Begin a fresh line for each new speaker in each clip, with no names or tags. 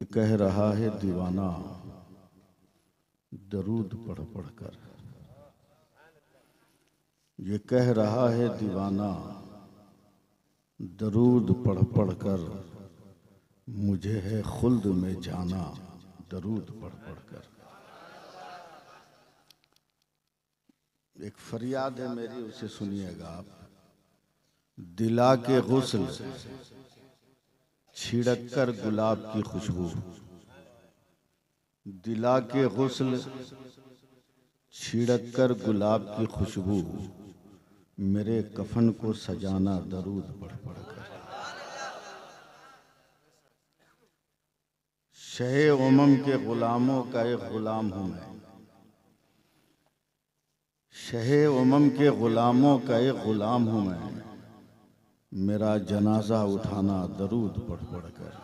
कह रहा है दीवाना, दरूद पढ़ पढ़ कर। ये कह रहा है दीवाना, दरूद पढ़ पढ़ कर, मुझे है खुल्द में जाना, दरूद पढ़ पढ़ कर। एक फरियाद है मेरी, उसे सुनिएगा आप। दिला के गुस्ल छिड़क कर गुलाब की खुशबू। दिला के गुस्ल छिड़क कर गुलाब की खुशबू। मेरे कफन को सजाना दरूद पढ़ पढ़ कर। शहे उमम के गुलामों का एक गुलाम हूँ मैं। शहे उमम के गुलामों का एक गुलाम हूँ मैं। मेरा जनाजा उठाना दरूद पढ़ पढ़ कर।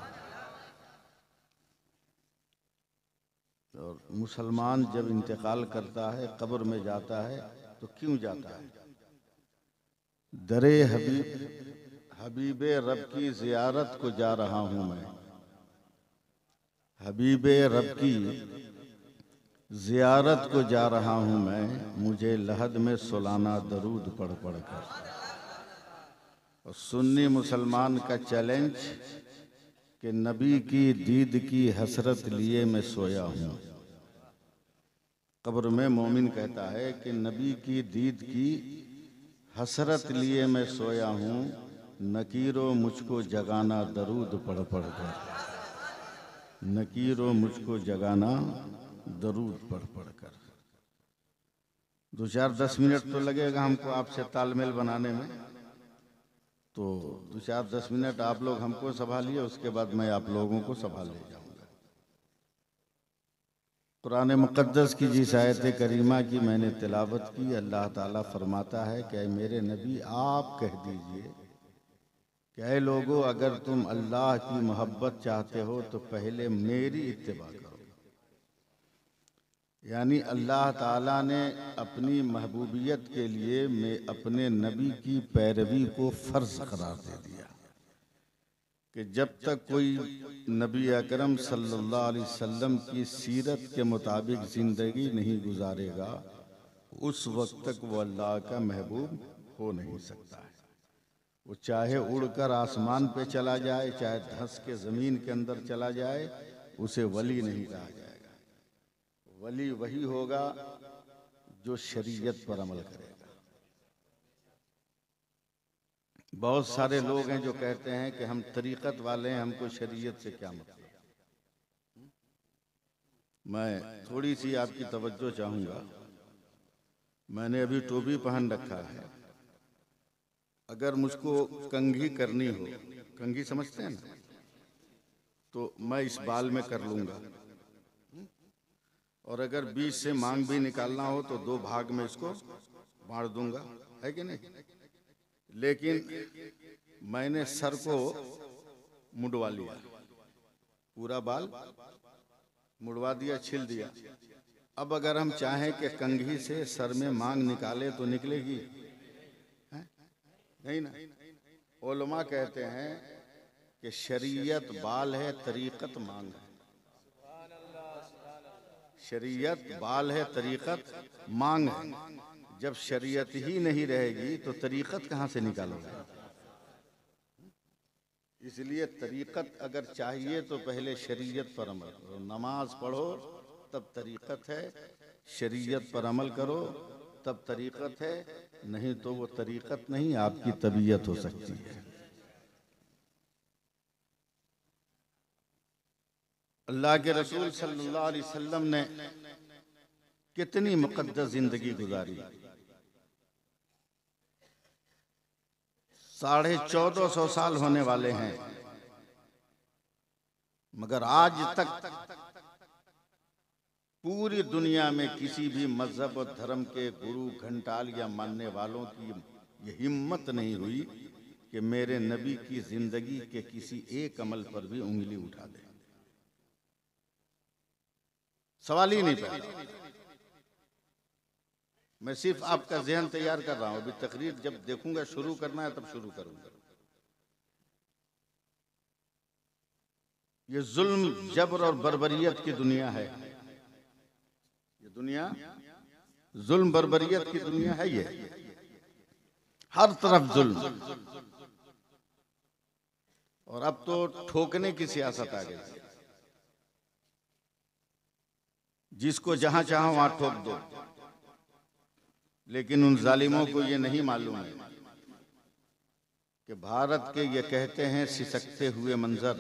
और मुसलमान जब इंतकाल करता है, कब्र में जाता है तो क्यों जाता है? दरे हबीब हबीब रब की जियारत को जा रहा हूँ मैं। हबीब रब की जियारत को जा रहा हूँ मैं, मुझे लहद में सुलाना दरूद पढ़ पढ़ कर। और सुन्नी मुसलमान का चैलेंज कि नबी की दीद की हसरत लिए मैं सोया हूँ। कब्र में मोमिन कहता है कि नबी की दीद की हसरत लिए मैं सोया हूँ, नकीरो मुझको जगाना दरूद पढ़ पढ़ कर। नकीरो मुझको जगाना दरूद पढ़ पढ़ कर। दो चार दस मिनट तो लगेगा हमको आपसे तालमेल बनाने में। तो दो चार दस मिनट आप लोग हमको संभालिए, उसके बाद मैं आप लोगों को संभाल ले जाऊँगा। कुरान मुक़द्दस की जिस आयत करीमा की मैंने तिलावत की, अल्लाह ताला फरमाता है कि मेरे नबी, आप कह दीजिए कि लोगों, अगर तुम अल्लाह की मोहब्बत चाहते हो तो पहले मेरी इत्तेबा करो। यानी अल्लाह ताला ने अपनी महबूबियत के लिए मैं अपने नबी की पैरवी को फ़र्ज़ करार दे दिया कि जब तक कोई नबी अकरम सल्लल्लाहु अलैहि वसल्लम की सीरत के मुताबिक ज़िंदगी नहीं गुजारेगा, उस वक्त तक वो अल्लाह का महबूब हो नहीं सकता है। वो चाहे उड़कर आसमान पे चला जाए, चाहे धंस के ज़मीन के अंदर चला जाए, उसे वली नहीं कहा जाए। वली वही होगा जो शरीयत पर अमल करेगा। बहुत सारे लोग हैं जो कहते हैं कि हम तरीकत वाले हैं, हमको शरीयत से क्या मतलब? मैं थोड़ी सी आपकी तवज्जो चाहूँगा। मैंने अभी टोपी पहन रखा है। अगर मुझको कंघी करनी हो, कंघी समझते हैं ना? तो मैं इस बाल में कर लूँगा। और अगर बीच से मांग भी निकालना हो तो दो भाग में इसको बांट दूँगा। है कि नहीं? लेकिन मैंने सर को मुड़वा लिया। पूरा बाल मुड़वा दिया, छिल दिया। अब अगर हम चाहें कि कंघी से सर में मांग निकाले तो निकलेगी? नहीं ना? ओलमा कहते हैं कि शरीयत बाल है, तरीकत मांग है। शरीयत, बाल है, तरीकत, मांग है। जब शरीयत ही नहीं रहेगी तो तरीकत कहाँ से निकालोगे? इसलिए तरीकत अगर चाहिए तो पहले शरीयत पर अमल करो। नमाज़ पढ़ो, तब तरीकत है। शरीयत पर अमल करो, तब तरीकत है। नहीं तो वो तरीकत नहीं आपकी तबीयत हो सकती है। अल्लाह के रसूल सल्लल्लाहु अलैहि वसल्लम ने कितनी मुकद्दस ज़िंदगी गुजारी। साढ़े चौदह सौ साल होने वाले हैं। मगर आज तक पूरी दुनिया में किसी भी मज़हब और धर्म के गुरु, घंटाल या मानने वालों की ये हिम्मत नहीं हुई कि मेरे नबी की ज़िंदगी के किसी एक अमल पर भी उंगली उठा दे। सवाल ही नहीं पैदा। मैं सिर्फ़ आपका जहन तैयार कर रहा हूँ। अभी तकरीर जब देखूँगा शुरू करना है तब शुरू करूँगा। ये जुल्म जबर और बर्बरियत की दुनिया है। ये दुनिया जुल्म बर्बरियत की दुनिया है ये। हर तरफ़ जुल्म। और अब तो ठोकने की सियासत आ गई। जिसको जहाँ चाहो वहाँ ठोक दो। लेकिन उन जालिमों को ये नहीं मालूम है कि भारत के ये कहते हैं, सिसकते हुए मंजर,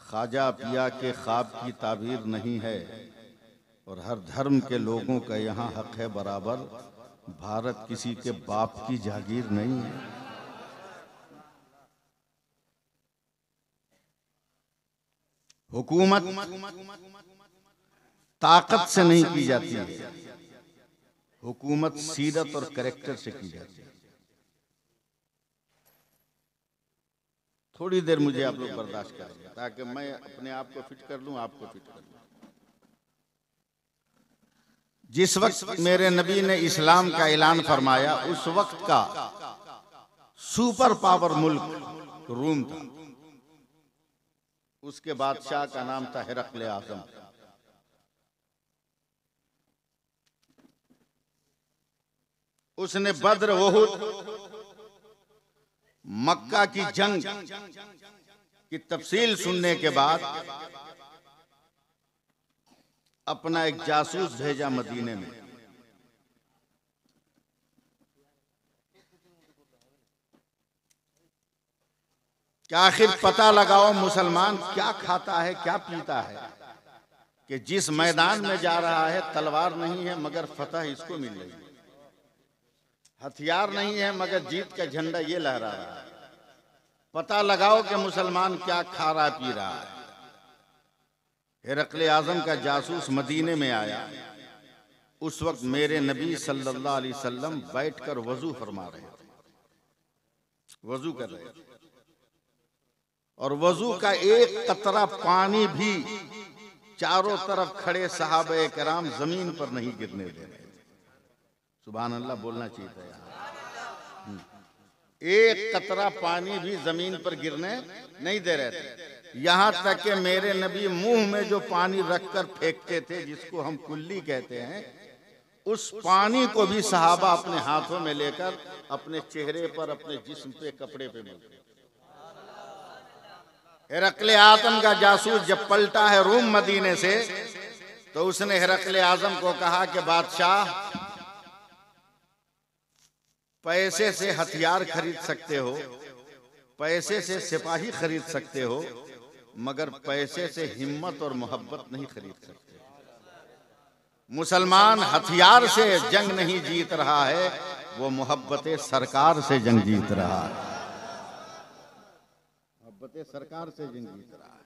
ख्वाजा पिया के ख्वाब की ताबीर नहीं है, और हर धर्म के लोगों का यहाँ हक है बराबर, भारत किसी के बाप की जागीर नहीं है। हुकूमत ताकत से नहीं की जाती है। हुकूमत सीरत और करेक्टर से की जाती है। थोड़ी देर मुझे आप लोग बर्दाश्त करेंगे ताकि मैं अपने आप को फिट कर लूँ, आपको फिट कर लूँ। जिस वक्त मेरे नबी ने इस्लाम का ऐलान फरमाया, उस वक्त का सुपर पावर मुल्क रूम था। उसके बादशाह का नाम था हिरकल आज़म। उसने बद्र ओहुद, मक्का की जंग की तफसील सुनने के बाद अपना एक जासूस भेजा मदीने में। क्या आखिर पता लगाओ मुसलमान क्या खाता है, क्या पीता है? कि जिस मैदान में जा रहा है, तलवार नहीं है, मगर फतह इसको मिल रही है। हथियार नहीं है मगर जीत का झंडा ये लहरा रहा है। पता लगाओ कि मुसलमान क्या खा रहा पी रहा है। हिरकल आज़म का जासूस मदीने में आया। उस वक्त मेरे नबी सल्लल्लाहु अलैहि वसल्लम बैठकर वज़ू फरमा रहे थे। वज़ू कर रहे थे। और वज़ू का एक कतरा पानी भी चारों तरफ़ खड़े साहब कराम ज़मीन पर नहीं गिरने दे रहे सुबह अल्लाह बोलना चाहिए था यार एक कतरा पानी भी ज़मीन पर गिरने नहीं दे रहे थे। यहाँ तक कि मेरे नबी मुँह में जो पानी रखकर फेंकते थे जिसको हम कुल्ली कहते हैं उस पानी को भी सहाबा अपने हाथों में लेकर अपने चेहरे पर अपने जिस्म पे कपड़े पे मिलते हिरकले आज़म का जासूस जब पलटा है रूम मदीने से तो उसने हिरकले आज़म को कहा कि बादशाह पैसे से हथियार खरीद सकते हो पैसे से सिपाही खरीद सकते हो मगर पैसे से हिम्मत और मोहब्बत नहीं खरीद सकते। मुसलमान हथियार से जंग नहीं जीत रहा है वो मोहब्बत सरकार से जंग जीत रहा है। मोहब्बत सरकार से जंग जीत रहा है।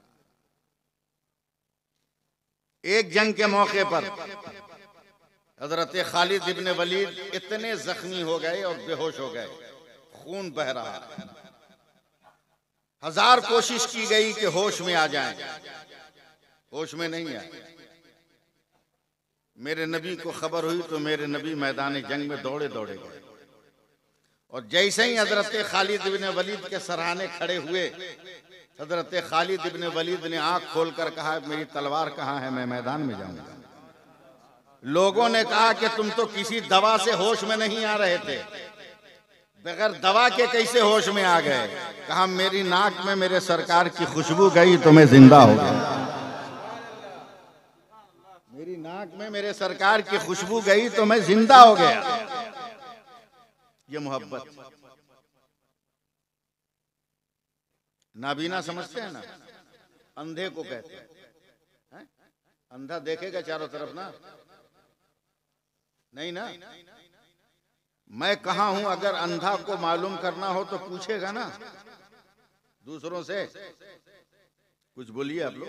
एक जंग के मौके पर हज़रत खालिद इब्ने वलीद इतने जख्मी हो गए और बेहोश हो गए। खून बह रहा है। हज़ार कोशिश की गई कि होश में आ जाएँ। होश में नहीं आए मेरे नबी को खबर हुई तो मेरे नबी मैदान जंग में दौड़े दौड़े गए। और जैसे ही हज़रत खालिद इब्ने वलीद के सराहने खड़े हुए हज़रत खालिद इब्ने वलीद ने आँख खोलकर कहा मेरी तलवार कहाँ है? मैं मैदान में जाऊँगा। लोगों ने कहा कि तुम तो किसी दवा से होश में नहीं आ रहे थे। बगैर दवा के कैसे होश में आ गए? कहा, मेरी नाक में मेरे सरकार की खुशबू गई तो मैं ज़िंदा हो गया। मेरी नाक में मेरे सरकार की खुशबू गई तो मैं ज़िंदा हो गया। ये मोहब्बत। नाबीना समझते हैं ना? अंधे को कहते हैं? अंधा देखेगा चारों तरफ़ ना? नहीं ना? मैं कहा हूँ? अगर अंधा को मालूम करना हो तो पूछेगा ना। दूसरों से। कुछ बोलिए आप लोग।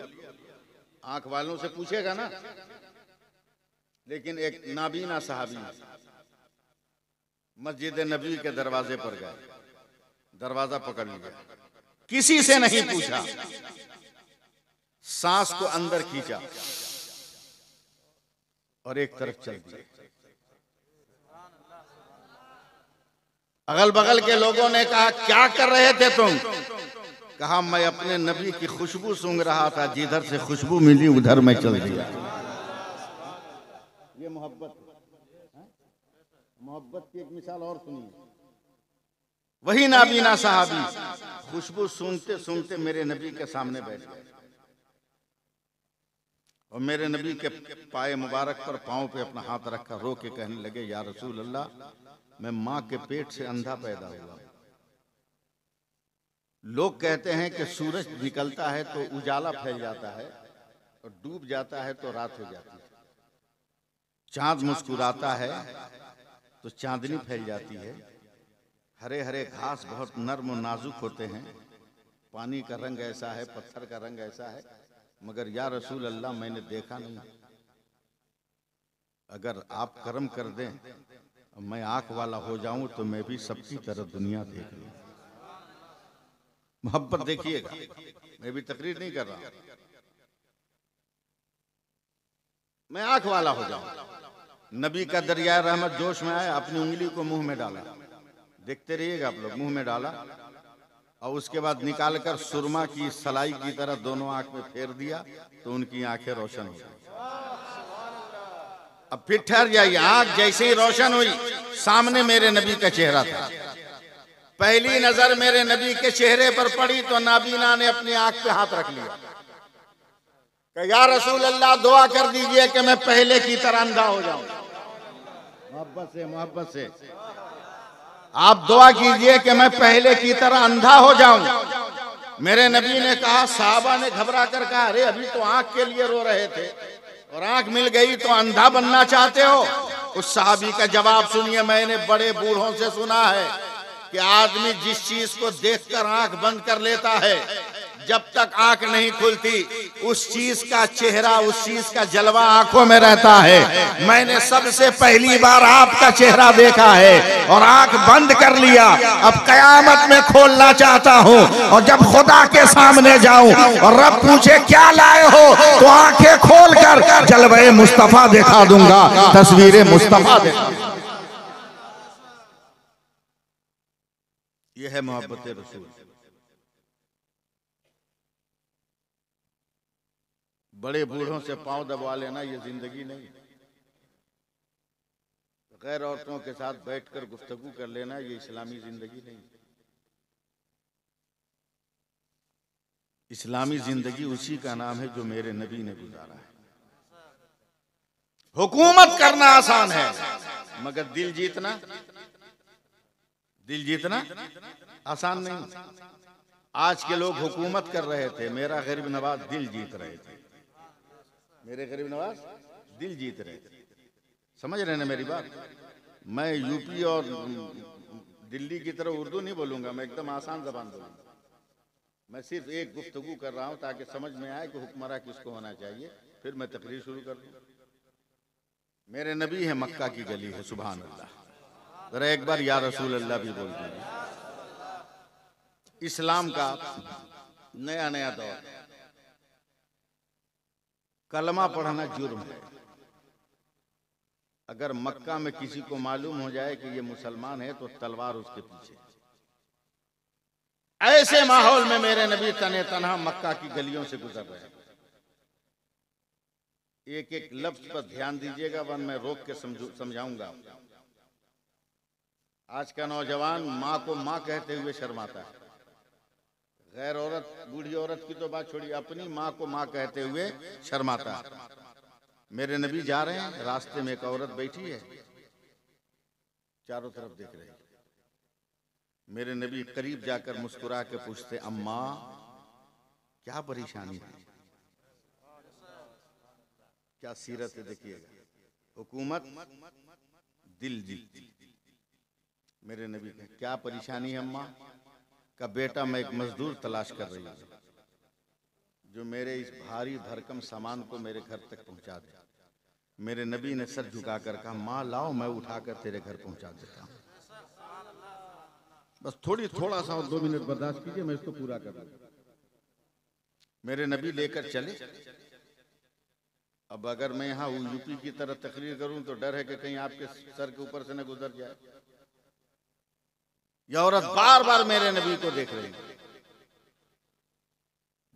आँख वालों से पूछेगा ना। लेकिन एक नाबीना साहबी। मस्जिद नबी के दरवाजे पर गए। दरवाज़ा पकड़ लिया। किसी से नहीं पूछा। सांस को अंदर खींचा। और एक तरफ़ चल दिया। अगल बगल के लोगों ने कहा, क्या कर रहे थे तुम? कहा, मैं अपने नबी की खुशबू सूंघ रहा था, जिधर से खुशबू मिली, उधर मैं चल गया ये मोहब्बत मोहब्बत की एक मिसाल और सुनिए। वही नाबीना साहबी, खुशबू सूंघते सूंघते मेरे नबी के सामने बैठ गए। और मेरे नबी के पाए मुबारक पर पाँव पे अपना हाथ रखकर रो के कहने लगे, या रसूल अल्लाह मैं माँ के पेट से अंधा पैदा हुआ। लोग कहते हैं कि सूरज निकलता है तो उजाला फैल जाता है और डूब जाता है तो रात हो जाती है। चाँद मुस्कुराता है तो चांदनी फैल जाती है। हरे हरे घास बहुत नर्म नाजुक होते हैं। पानी का रंग ऐसा है, पत्थर का रंग ऐसा है, मगर या रसूल अल्लाह मैंने देखा नहीं। अगर आप कर्म कर दें मैं आँख वाला हो जाऊँ तो मैं भी सबकी तरह दुनिया देख लूँ। मोहब्बत देखिएगा, मैं भी तकरीर नहीं कर रहा। मैं आँख वाला हो जाऊँ। नबी का दरिया रहमत जोश में आया, अपनी उंगली को मुँह में डाला। देखते रहिएगा आप लोग, मुँह में डाला। और उसके बाद निकालकर सुरमा की सलाई की तरह दोनों आँख में फेर दिया तो उनकी आँखें रोशन हो गई। अब फिर ठहर जाइए। आँख जैसे ही रोशन हुई, सामने मेरे नबी का चेहरा था। पहली नज़र मेरे नबी के चेहरे पर पड़ी तो नाबीना ने अपनी आँख पे हाथ रख लिया। या रसूल अल्लाह दुआ कर दीजिए कि मैं पहले की तरह अंधा हो जाऊँ। मोहब्बत से मोहब्बत से। आप दुआ कीजिए कि मैं पहले की तरह अंधा हो जाऊँ। मेरे नबी ने कहा, साहबा ने घबरा कर कहा, अरे, अभी तो आँख के लिए रो रहे थे। और आँख मिल गई तो अंधा बनना चाहते हो? उस साहबी का जवाब सुनिए, मैंने बड़े बूढ़ों से सुना है कि आदमी जिस चीज़ को देखकर आँख बंद कर लेता है जब तक आँख नहीं खुलती, उस चीज़ का चेहरा, उस चीज़ का जलवा आँखों में रहता है। मैंने सबसे पहली बार आपका चेहरा देखा है और आँख बंद कर लिया। अब कयामत में खोलना चाहता हूँ और जब खुदा के सामने जाऊँ और रब पूछे, क्या लाए हो? तो आँखें खोल कर जलवे मुस्तफ़ा दिखा दूँगा, तस्वीरें मुस्तफ़ा दिखा यह है मोहब्बत रसूल बड़े बूढ़ों से पाँव दबा लेना ये ज़िंदगी नहीं। गैर औरतों के साथ बैठकर गुफ्तगू कर लेना ये इस्लामी ज़िंदगी नहीं। इस्लामी ज़िंदगी उसी का नाम है जो मेरे नबी ने गुजारा है। हुकूमत करना आसान है, मगर दिल जीतना दिल जीतना आसान नहीं। आज के लोग हुकूमत कर रहे थे, मेरा गरीब नवाज़ दिल जीत रहे थे। मेरे गरीब नवाज़, दिल जीत रहे थे। समझ रहे ना मेरी बात? मैं यूपी और दिल्ली की तरह उर्दू नहीं बोलूँगा, मैं एकदम आसान जबान बोलूँगा। मैं सिर्फ़ एक गुफ्तगु कर रहा हूँ ताकि समझ में आए कि हुक्मरा किसको होना चाहिए, फिर मैं तकरीर शुरू कर दूँ। मेरे नबी है मक्का की गली है सुबह अल्लाह जरा एक बार या रसूल अल्लाह भी बोल दीजिए। इस्लाम का नया नया दौर। कलमा पढ़ना जुर्म है। अगर मक्का में किसी को मालूम हो जाए कि ये मुसलमान है तो तलवार उसके पीछे। ऐसे माहौल में मेरे नबी तने तनहा मक्का की गलियों से गुजर रहे एक एक लफ्ज पर ध्यान दीजिएगा वन मैं रोक के समझाऊँगा। आज का नौजवान माँ को माँ कहते हुए शर्माता है। गैर औरत, बूढ़ी औरत की तो बात छोड़िए, अपनी माँ को माँ कहते हुए शर्माता। मेरे नबी जा रहे हैं, रास्ते में एक औरत बैठी है, चारों तरफ़ देख रहे। मेरे नबी करीब जाकर मुस्कुरा के पूछते, अम्मा, क्या परेशानी है? क्या सीरत है देखिएगा। हुकूमत, दिल जीत। मेरे नबी क्या परेशानी है, अम्मा? का बेटा मैं एक मजदूर तलाश कर रही हूँ, जो मेरे इस भारी भरकम सामान को मेरे घर तक पहुँचा दे। मेरे नबी ने सर झुकाकर कहा, माँ, लाओ, मैं उठाकर तेरे घर पहुँचा देता हूँ। बस थोड़ी, थोड़ा सा और दो मिनट बर्दाश्त कीजिए, मैं इसको पूरा कर दूँगा मेरे नबी लेकर चले। अब अगर मैं यहाँ यूपी की तरह तकरीर करूँ तो डर है कि कहीं आपके सर के ऊपर से न गुजर जाए। यह औरत बार बार मेरे नबी को देख रही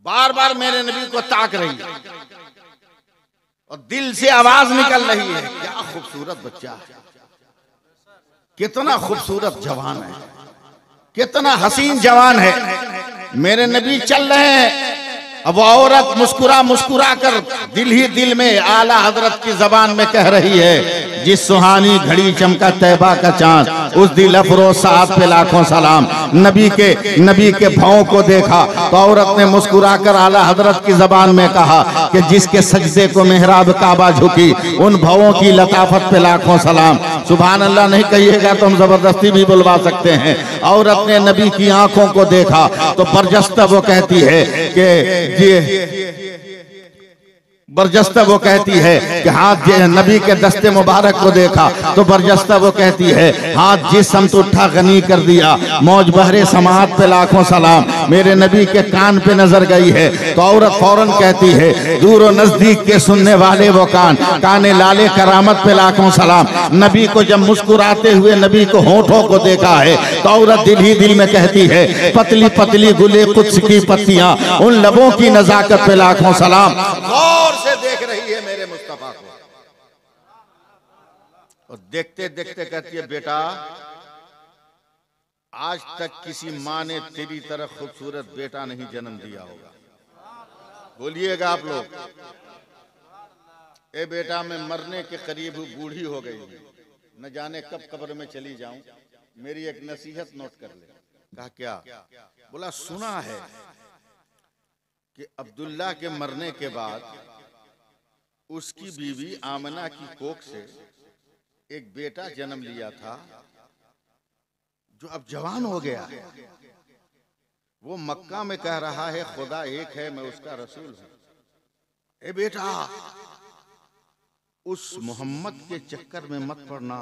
बार बार मेरे नबी को ताक रही है। और दिल से आवाज़ निकल रही है, क्या खूबसूरत बच्चा है। कितना खूबसूरत जवान है। कितना हसीन जवान है। मेरे नबी चल रहे हैं। अब औरत मुस्कुरा मुस्कुरा कर दिल ही दिल में आला हज़रत की जबान में कह रही है जिस सुहानी घड़ी चमका तैबा का चाँद, उस दिल अफरोज साथ पे लाखों सलाम। नबी के नबी के भावों को देखा तो औरत ने मुस्कुरा कर आला हज़रत की जबान में कहा कि जिसके सजदे को मेहराब काबा झुकी, उन भावों की लताफत पे लाखों सलाम। सुबह अल्लाह नहीं कहिएगा तो हम ज़बरदस्ती भी बुलवा सकते हैं। औरत ने नबी की आँखों को देखा तो बरजस्ता वो कहती है कि ये बरजस्ता वो कहती है कि हाथ नबी के दस्ते मुबारक को देखा तो बरजस्ता वो कहती है हाथ जिस समत उठा गनी कर दिया मौज बहरे समात पे लाखों सलाम मेरे नबी के कान पे नज़र गई है तो औरत फ़ौरन कहती है दूर नज़दीक के सुनने वाले वो कान काने लाले करामत पे लाखों सलाम। नबी को जब मुस्कुराते हुए नबी को होठों को देखा है तो औरत दिल ही दिल में कहती है पतली पतली गुले कुछ की पत्तियाँ उन लबों की नजाकत पे लाखों सलाम। से देख रही है मेरे मुस्तफ़ा को। और देखते देखते कहती है, बेटा, आज तक किसी माँ ने तेरी तरह खूबसूरत बेटा नहीं जन्म दिया होगा। बोलिएगा आप लोग, ए बेटा, मैं मरने के करीब बूढ़ी हो गई हूँ। न जाने कब कब्र में चली जाऊँ। मेरी एक नसीहत नोट कर ले। कहा, क्या? बोला, सुना है कि अब्दुल्ला के मरने के बाद उसकी बीवी आमना की कोख से एक बेटा जन्म लिया था जो अब जवान हो गया। है वो मक्का में कह रहा है खुदा एक है मैं उसका रसूल हूँ। ए बेटा उस मोहम्मद के चक्कर में मत पड़ना।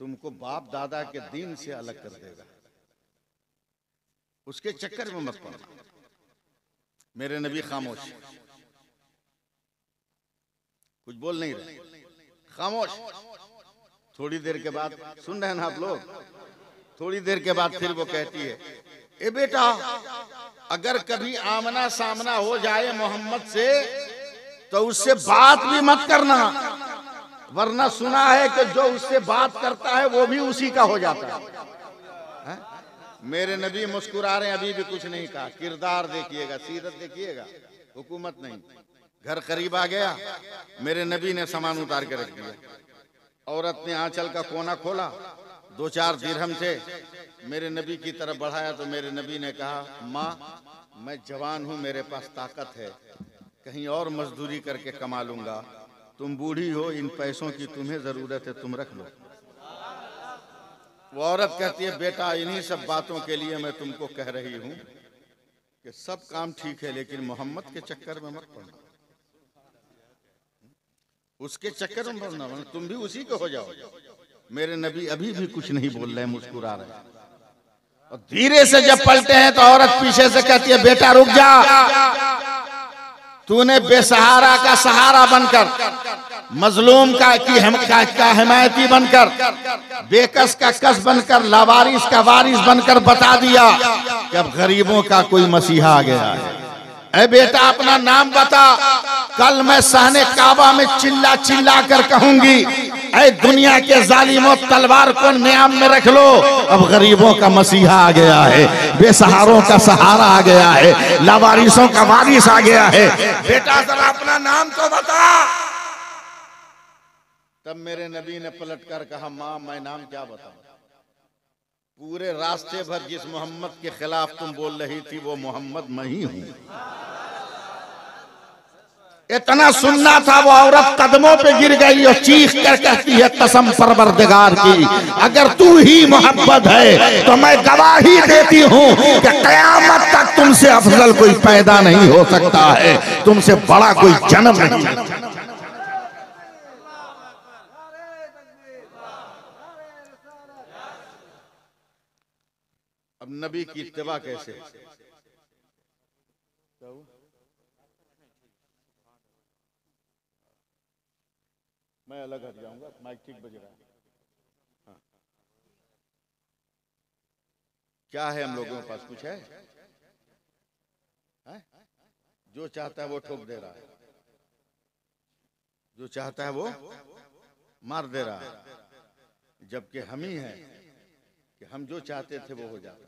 तुमको बाप दादा के दिन से अलग कर देगा। उसके चक्कर में मत पड़ना। मेरे नबी खामोश। कुछ बोल नहीं रहे। खामोश। थोड़ी देर के बाद सुन रहे हैं ना आप लोग? थोड़ी देर के बाद फिर वो कहती है ए बेटा अगर कभी आमना सामना हो जाए मोहम्मद से तो उससे बात भी मत करना। वरना सुना है कि जो उससे बात करता है वो भी उसी का हो जाता है? मेरे नबी मुस्कुरा रहे अभी भी कुछ नहीं कहा। किरदार देखिएगा, सीरत देखिएगा। हुकूमत नहीं। घर करीब आ गया। मेरे नबी ने सामान उतार के रख दिया। औरत ने आंचल का कोना खोला। दो चार दिरहम थे। मेरे नबी की तरफ़ बढ़ाया तो मेरे नबी ने कहा, माँ, मैं जवान हूँ, मेरे पास ताकत है। कहीं और मजदूरी करके कमा लूँगा। तुम बूढ़ी हो, इन पैसों की तुम्हें ज़रूरत है, तुम रख लो। वो औरत कहती है, बेटा, इन्हीं सब बातों के लिए मैं तुमको कह रही हूँ कि सब काम ठीक है, लेकिन मोहम्मद के चक्कर में मत पड़ना। उसके चक्कर में पड़ना तुम भी उसी के हो जाओ। मेरे नबी अभी भी कुछ नहीं बोल रहे, मुस्कुरा रहे और धीरे से जब पलटे हैं तो औरत पीछे से कहती है, बेटा, रुक जा। तूने बेसहारा का सहारा बनकर मजलूम का की हम का, का हिमायती बनकर बेकस का कस बनकर लावारिस का वारिस बनकर बता दिया कि अब गरीबों का कोई मसीहा आ गया है। ए बेटा अपना नाम बता। कल मैं सहने काबा में चिल्ला चिल्ला कर कहूँगी ऐ दुनिया के जालिमों तलवार को नियाम में रख लो। अब गरीबों का मसीहा आ गया है बेसहारों का सहारा आ गया है लावारिसों का वारिस आ गया है। बेटा जरा अपना नाम तो बता। तब मेरे नबी ने पलट कर कहा, माँ, मैं नाम क्या बताऊँ? पूरे रास्ते भर जिस मोहम्मद के खिलाफ तुम बोल रही थी, वो मोहम्मद मैं ही हूँ। इतना सुनना था, वो औरत कदमों पे गिर गई और चीख कर कहती है, कसम परवरदिगार की, अगर तू ही मोहब्बत है तो मैं गवाही देती हूँ कि कयामत तक तुमसे अफजल कोई पैदा नहीं हो सकता है, तुमसे बड़ा कोई जन्म नहीं अब नबी की इतवा कैसे? मैं अलग हट जाऊँगा माइक ठीक बज रहा है हाँ। क्या है हम लोगों के पास कुछ है, है? जो चाहता है वो ठोक दे रहा है। जो चाहता है वो मार दे रहा है। जबकि हम ही हैं कि हम जो चाहते थे वो हो जाता।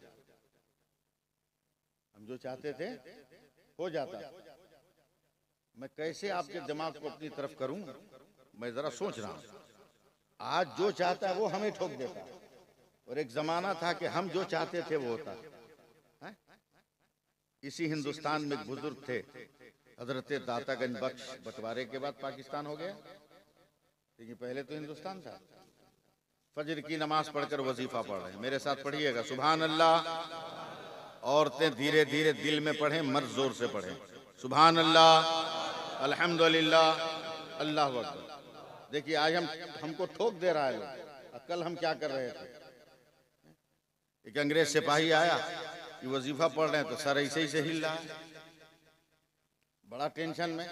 जो चाहते थे, हो जाता। मैं कैसे आपके दिमाग को अपनी तरफ़ करूँ? मैं जरा सोच रहा हूँ। आज जो चाहता है वो हमें ठोक देता और एक जमाना था कि हम जो चाहते थे वो होता। इसी हिंदुस्तान में बुज़ुर्ग थे। हज़रत दातागंज बख्श बंटवारे के बाद पाकिस्तान हो गया। लेकिन पहले तो हिंदुस्तान था। फजर की नमाज़ पढ़कर वजीफा पढ़ रहे हैं। मेरे साथ पढ़िएगा। सुबहान अल्लाह। औरतें धीरे धीरे दिल में पढ़ें, मर्द ज़ोर से पढ़ें। सुबहान अल्लाह अल्हम्दुलिल्लाह, अल्लाह अकबर। देखिए, आज हम, हमको ठोक दे रहा है कल हम क्या कर रहे थे? एक अंग्रेज़ सिपाही आया, कि वजीफा पढ़ रहे हैं तो सर ऐसे ही से हिल रहा है। बड़ा टेंशन में,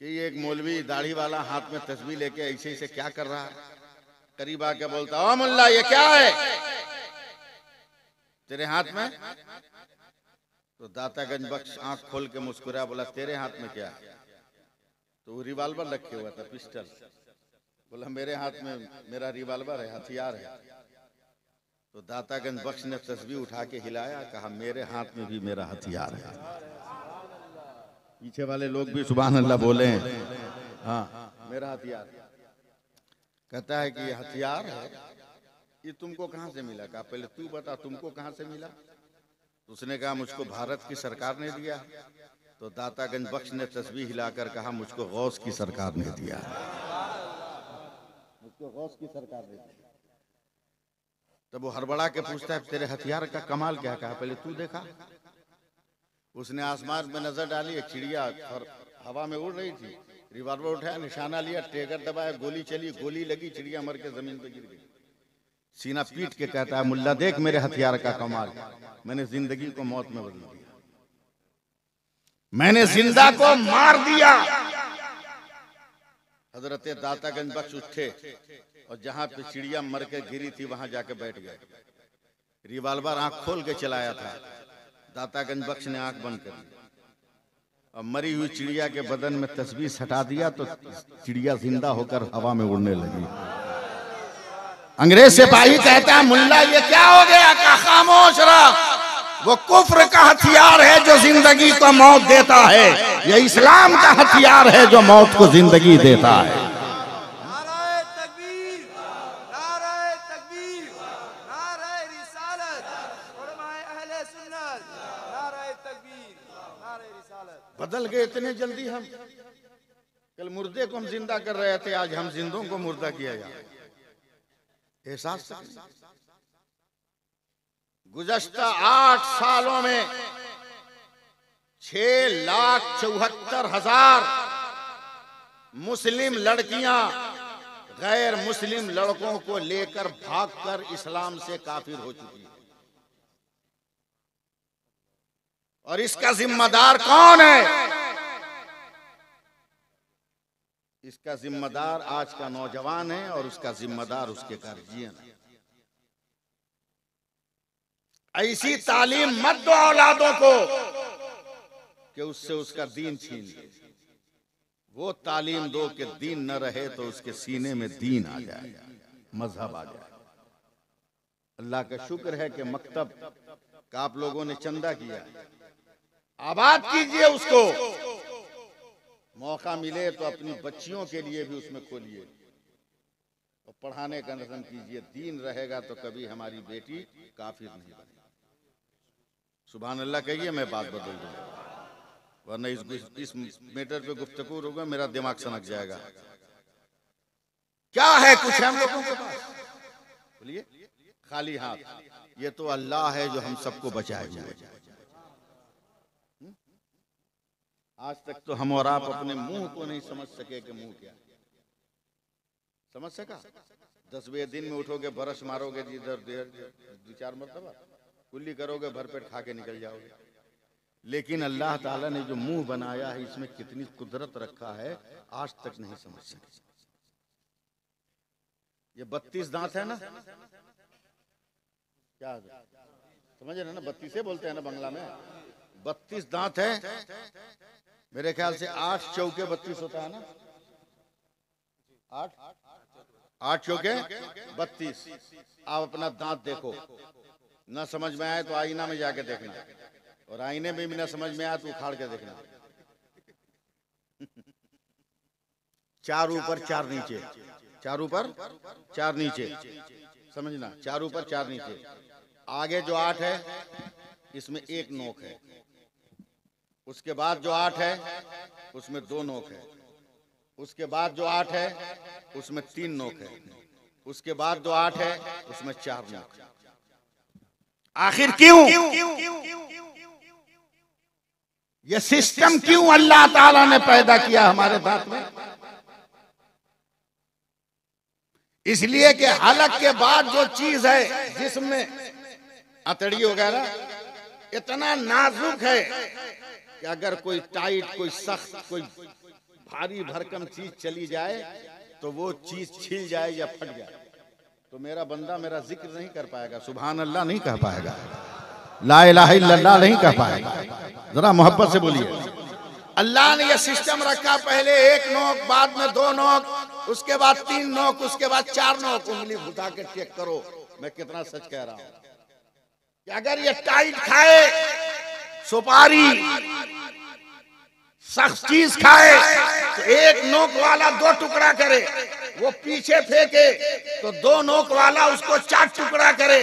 कि ये एक मौलवी दाढ़ी वाला हाथ में तस्वीर लेके ऐसे ही से क्या कर रहा है? करीब आके बोलता, ओ मुल्ला, ये क्या है? तेरे हाथ में? तो दातागंज बख्श आँख खोल के मुस्कुरा, बोला, तेरे हाथ में क्या? तो वो रिवाल्वर रखे हुआ था पिस्टल बोला, मेरे हाथ में, मेरा रिवाल्वर है, हथियार है। तो दातागंज बख्श ने तस्वीर उठा के हिलाया, कहा, मेरे हाथ में भी मेरा हथियार है। पीछे वाले लोग भी सुबह अल्लाह बोले हाँ मेरा हथियार कहता है कि हथियार है। ये तुमको कहाँ से मिला? कहा, पहले तू बता, तुमको कहाँ से मिला? उसने कहा, मुझको भारत की सरकार ने दिया। तो दातागंज बख्श ने तस्वीर हिलाकर कहा, मुझको गौस की सरकार ने दिया। मुझको गौस की सरकार ने दिया। तब वो हड़बड़ा के पूछता है, तेरे हथियार का कमाल क्या कहा, पहले तू देखा। उसने आसमान में नज़र डाली, एक चिड़िया हवा में उड़ रही थी। रिवॉल्वर उठाया, निशाना लिया, टेगर दबाया, गोली चली, गोली लगी, चिड़िया मर के ज़मीन पर गिर गई। सीना पीट के कहता है मुल्ला देख मेरे हथियार का कमाल। मैंने ज़िंदगी को मौत में बदल दिया। मैंने ज़िंदा को मार दिया। हज़रत दातागंज बख्श उठे और जहाँ पे चिड़िया मर के गिरी थी वहाँ जाके बैठ गए। रिवाल्वर आँख खोल के चलाया था। दातागंज बख्श ने आँख बंद कर। दी और मरी हुई चिड़िया के बदन में तस्वीर हटा दिया तो चिड़िया ज़िंदा होकर हवा में उड़ने लगी। अंग्रेज़ सिपाही कहता है मुल्ला ये क्या हो गया? का खामोश रहा? वो कुफ्र का हथियार है जो ज़िंदगी को मौत देता है। ये इस्लाम का हथियार है जो मौत को ज़िंदगी देता है। बदल गए इतने जल्दी हम। कल मुर्दे को हम ज़िंदा कर रहे थे आज हम जिंदों को मुर्दा किया जाए एहसास गुजश्ता आठ सालों में छह लाख चौहत्तर हज़ार मुस्लिम लड़कियाँ गैर मुस्लिम लड़कों को लेकर भागकर इस्लाम से काफिर हो चुकी है। और इसका जिम्मेदार कौन है? इसका जिम्मेदार आज का नौजवान है और उसका जिम्मेदार उसके गार्जियन है। ऐसी तालीम मत दो औलादों को कि उससे उसका दीन छीन ले। वो तालीम दो कि दीन न रहे तो उसके सीने में दीन आ जाए, मज़हब आ जाए। अल्लाह का शुक्र है कि मकतब का आप लोगों ने चंदा किया। आबाद कीजिए उसको। मौका मिले तो अपनी बच्चियों के लिए भी उसमें खोलिए। और पढ़ाने का नजम कीजिए, दीन रहेगा तो कभी हमारी बेटी काफिर नहीं बनेगी। सुबह अल्लाह कहिए मैं बात बदल दूँगा वरना इस इस मैटर पे गुफ्तगू होगा मेरा दिमाग सनक जाएगा। क्या है कुछ हम लोगों के पास? बोलिए। खाली हाथ। ये तो अल्लाह है जो हम सबको बचाए हुए है। आज तक तो हम और आप अपने मुँह को नहीं समझ सके कि मुँह क्या समझ सका? दसवें दिन में उठोगे, बरस मारोगे जिधर दो चार मरतबा। कुल्ली करोगे, भरपेट खा के निकल जाओगे। लेकिन अल्लाह ताला ने जो मुँह बनाया है, इसमें कितनी कुदरत रखा है, आज तक नहीं समझ सके। ये बत्तीस दांत है ना? क्या समझ रहे ना? बत्तीस बोलते हैं ना बंगला में। बत्तीस दांत है। मेरे ख्याल से आठ चौके बत्तीस होता है ना? आठ? आठ चौके बत्तीस। आप अपना दांत देखो। न समझ में आए तो आईना में जाके देखना। और आईने में भी न समझ में आए तो उखाड़ के देखना। चार ऊपर, चार नीचे। चार ऊपर, चार नीचे। समझना? चार ऊपर, चार नीचे। आगे जो आठ है, इसमें एक नोक है। उसके बाद जो आठ है, उसमें दो नोक है। उसके बाद जो आठ है, उसमें तीन नोक है। उसके बाद जो आठ है, उसमें चार नोक आखिर क्यों? ये सिस्टम क्यों अल्लाह ताला ने पैदा किया हमारे दांत में? इसलिए कि हलक के बाद जो चीज़ है, जिसमें अतड़ी वगैरह, इतना नाजुक है कि अगर कोई टाइट कोई सख्त कोई भारी भरकम चीज़ चली जाए तो वो चीज़ छिल जाए या फट जाए। तो मेरा बंदा मेरा ज़िक्र नहीं कर पाएगा सुबहान अल्लाह नहीं कह पाएगा। ला इलाहा नहीं कह पाएगा। जरा मोहब्बत से बोलिए। अल्लाह ने यह सिस्टम रखा पहले एक नोक बाद में दो नोक उसके बाद तीन नोक उसके बाद चार नोक। उंगली घुटा के चेक करो। मैं कितना सच कह रहा हूँ। कि अगर ये टाइट खाए सुपारी, सख्त चीज़ खाए तो एक नोक वाला दो टुकड़ा करे, वो पीछे फेंके तो दो नोक वाला उसको चार टुकड़ा करे,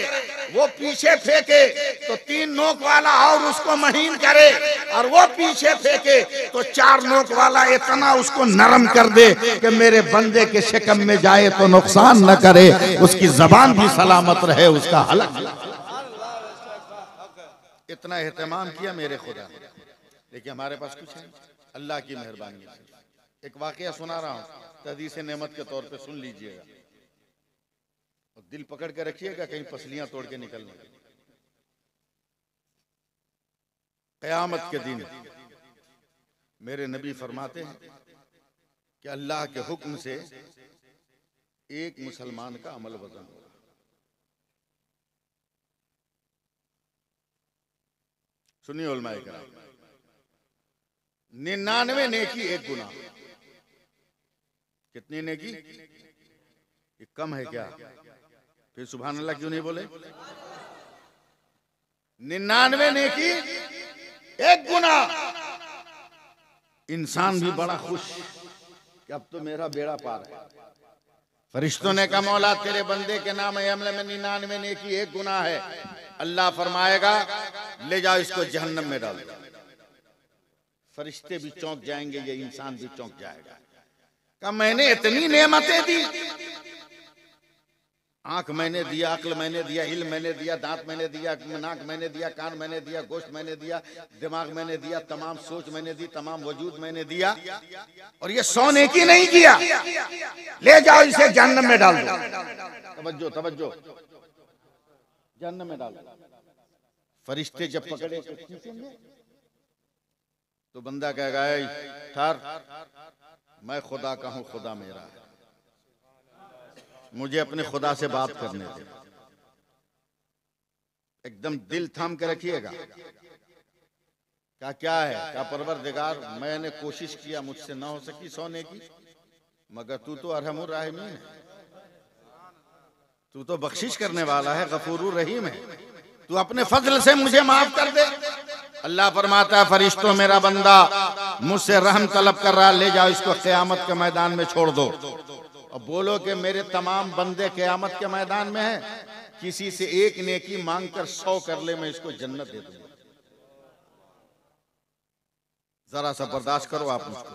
वो पीछे फेंके तो तीन नोक वाला और उसको महीन करे, और वो पीछे फेंके तो चार नोक वाला इतना उसको नरम कर दे कि मेरे बंदे के शिकम में जाए तो नुकसान न करे, उसकी जबान भी सलामत रहे, उसका हलक। इतना एहतमाम किया मेरे खुदा। लेकिन हमारे पास कुछ है। अल्लाह की मेहरबानी। से एक वाकया सुना रहा हूँ। तदीस नेमत के तौर पर सुन लीजिएगा। और दिल पकड़ के रखिएगा कहीं पसलियाँ तोड़ के निकलने कयामत के दिन मेरे नबी फरमाते हैं कि अल्लाह के हुक्म से एक मुसलमान का अमल वज़न होगा सुनिए उलमाए कराम। निन्यानवे नेकी एक गुना। कितनी नेकी? ये कम है क्या? फिर सुबहान अल्लाह क्यों नहीं बोले? निन्यानवे नेकी एक गुना। इंसान भी बड़ा खुश कि अब तो मेरा बेड़ा पार है। फरिश्तों ने कहा, मौला, तेरे बंदे के नाम अमले में निन्यानवे ने की एक गुना है। अल्लाह फरमाएगा, ले जाओ इसको जहन्नम में डाल। फरिश्ते भी चौंक जाएँगे, ये इंसान भी चौंक जाएगा। कहा, मैंने इतनी नेमतें दी आँख मैंने दिया, अक्ल मैंने दिया, हिल मैंने दिया, दांत मैंने दिया, नाक मैंने दिया, कान मैंने दिया, गोश्त मैंने दिया, दिमाग मैंने दिया, तमाम सोच मैंने दी, तमाम वजूद मैंने दिया। और ये सोने की नहीं किया। ले जाओ इसे जहन्नम में डाल दो। तवज्जो तवज्जो। जहन्नम में डाल दो। फरिश्ते जब पकड़े तो बंदा कहेगा ठहर। मैं खुदा का हूँ, खुदा मेरा है। मुझे अपने खुदा से बात करने दे। एकदम दिल थाम के रखिएगा। क्या क्या है? क्या परवर दिगार मैंने कोशिश किया मुझसे ना हो सकी सोने की मगर तू तो अरहमुर राहिमीन है। तू तो बख्शिश करने वाला है गफूरुर रहीम है। तू अपने फजल से मुझे माफ़ कर दे। अल्लाह फरमाता है फरिश्तों मेरा बंदा मुझसे रहम तलब कर रहा ले जाओ इसको क्यामत के मैदान में छोड़ दो। और बोलो कि मेरे तमाम बंदे क़यामत के मैदान में हैं। किसी से एक नेकी मांग कर सौ कर ले, मैं इसको जन्नत दे दूँगा। जरा सा बर्दाश्त करो आप मुझको।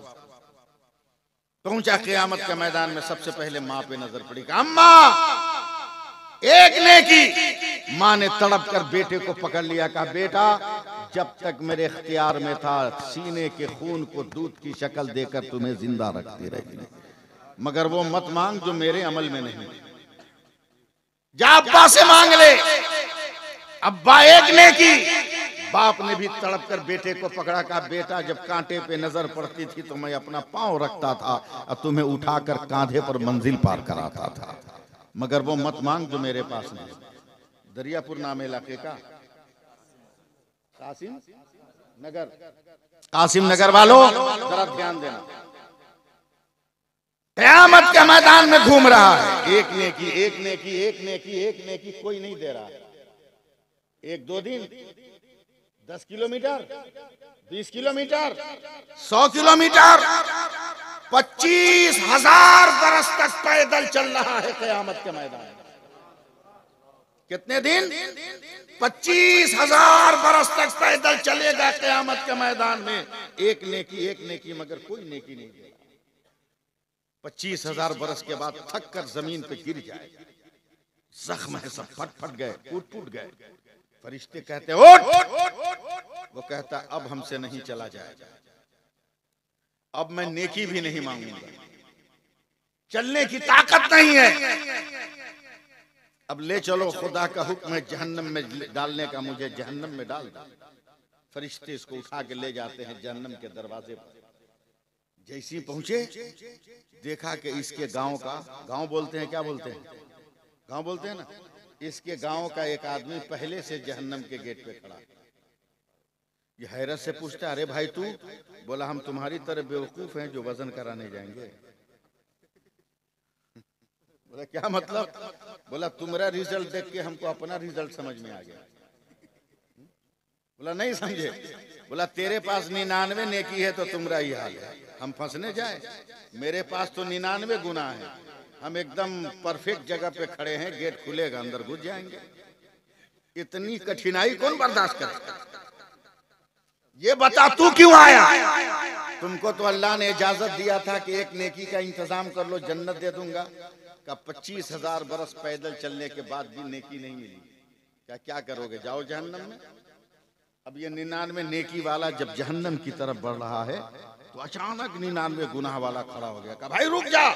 पहुँचा क़यामत के मैदान में सबसे पहले माँ पे नज़र पड़ी अम्मा, एक नेकी माँ ने तड़प कर बेटे को पकड़ लिया। कहा, बेटा, जब तक मेरे इख्तियार में था, सीने के खून को दूध की शक्ल देकर तुम्हें ज़िंदा रखती रही। मगर वो मत मांग जो मेरे अमल में नहीं। जा अब्बा से मांग ले। अब्बा एक ने की। बाप ने भी तड़प कर बेटे को पकड़ा कहा, बेटा, जब कांटे पे नज़र पड़ती थी तो मैं अपना पाँव रखता था और तुम्हें उठाकर कांधे पर मंजिल पार कराता था। मगर वो मत मांग जो मेरे पास नहीं। दरियापुर नाम इलाके का। कासिम नगर। कासिम नगर वालों, जरा ध्यान देना। कयामत के मैदान में घूम रहा है। एक नेकी एक नेकी एक नेकी एक नेकी कोई नहीं दे रहा। एक दो दिन दस किलोमीटर बीस किलोमीटर सौ किलोमीटर पच्चीस हज़ार बरस तक पैदल चल रहा है कयामत के मैदान। में कितने दिन? पच्चीस हज़ार बरस तक पैदल चलेगा कयामत के मैदान में। एक नेकी एक नेकी मगर कोई नेकी नहीं पच्चीस हज़ार बरस के बाद थक कर ज़मीन पे गिर जाए। जख्म है सब, फट फट गए, टूट टूट गए। फरिश्ते कहते वो कहता, अब हमसे नहीं चला जाएगा अब मैं नेकी भी नहीं मांगूँगा। चलने की ताकत नहीं है। अब ले चलो, खुदा का हुक्म है, जहन्नम में डालने का मुझे जहन्नम में डाल दो। फरिश्ते इसको उठा के ले जाते हैं जहन्नम के दरवाजे पर। जैसे ही पहुँचे, देखा कि इसके गाँव का, गाँव बोलते हैं, क्या बोलते हैं? गाँव बोलते हैं ना? इसके गाँव का एक आदमी पहले से जहन्नम के गेट पे खड़ा। ये हैरत से पूछता अरे भाई तू? बोला, हम तुम्हारी तरह बेवकूफ़ हैं जो वज़न कराने जाएँगे। बोला, क्या मतलब? बोला, तुम्हारा रिज़ल्ट देख के हमको अपना रिज़ल्ट समझ में आ गया। बोला, नहीं समझे? बोला, तेरे पास निन्यानवे नेकी है तो तुम्हारा ही हाल है। हम फंसने जाए। मेरे पास तो निन्यानवे गुना है। हम एकदम परफेक्ट जगह पे खड़े हैं, गेट खुलेगा, अंदर घुस जाएँगे। इतनी कठिनाई कौन बर्दाश्त कर? ये बता, तू क्यों आया? तुमको तो अल्लाह ने इजाज़त दिया था कि एक नेकी का इंतज़ाम कर लो, जन्नत दे दूँगा। का पच्चीस हज़ार बरस पैदल चलने के बाद भी नेकी नहीं मिली। क्या क्या करोगे? जाओ जहन्नम में। अब ये निन्यानवे नेकी वाला जब जहन्नम की तरफ़ बढ़ रहा है तो अचानक निन्यानवे गुनाह वाला खड़ा हो गया। भाई, रुक जा।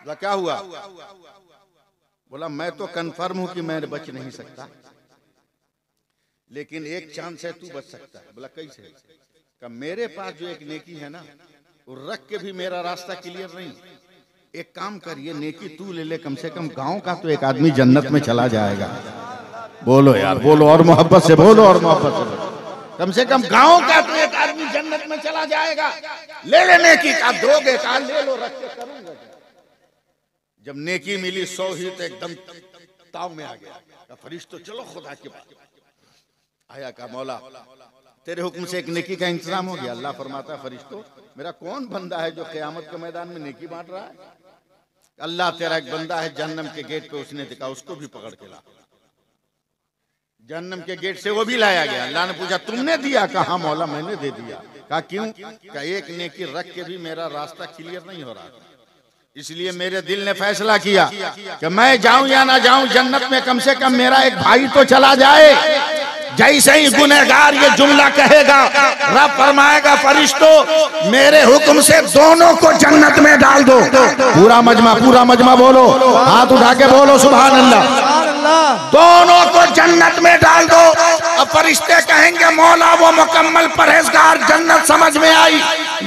बोला, क्या हुआ? बोला, मैं तो कंफर्म हूँ कि मैं बच नहीं सकता। लेकिन एक चांस है तू बच सकता है। बोला, कैसे? का मेरे पास जो एक नेकी है ना, वो रख के भी मेरा रास्ता क्लियर नहीं। एक काम करिए, नेकी तू ले ले। कम से कम गाँव का तो एक आदमी जन्नत में चला जाएगा। बोलो यार, बोलो और मोहब्बत से, बोलो और मोहब्बत से। कम से कम गाँव का तो एक आदमी जन्नत में चला जाएगा। ले ले नेकी का दोगे का ले लो, रख के करूँगा जब नेकी मिली सौ ही तो एकदम ताव में आ गया। फरिश्तो, चलो खुदा के पास आया का मौला, तेरे हुक्म से एक नेकी का इंतज़ाम हो गया। अल्लाह फरमाता है, फरिश्तो, मेरा कौन बंदा है जो कयामत के मैदान में नेकी बांट रहा है? अल्लाह तेरा एक बंदा है जन्नम के गेट पे उसने देखा, उसको भी पकड़ के ला जन्नम के गेट से वो भी लाया गया। अल्लाह ने पूछा, तुमने दिया? कहा मौला, मैंने दे दिया। कहा, क्यों का एक नेकी रख के भी मेरा रास्ता क्लियर नहीं हो रहा था? इसलिए मेरे दिल ने फैसला किया कि मैं जाऊँ या ना जाऊँ, जन्नत में कम से कम मेरा एक भाई तो चला जाए। जैसे ही गुनहगार ये जुमला कहेगा, रब फरमाएगा, फरिश्तो, मेरे हुक्म से दोनों को जन्नत में डाल दो। पूरा मजमा पूरा मजमा बोलो, हाथ उठा के बोलो सुबह अल्लाह दोनों को जन्नत में डाल दो। अब फरिश्ते कहेंगे, मौला, वो मुकम्मल परहेजगार जन्नत समझ में आई।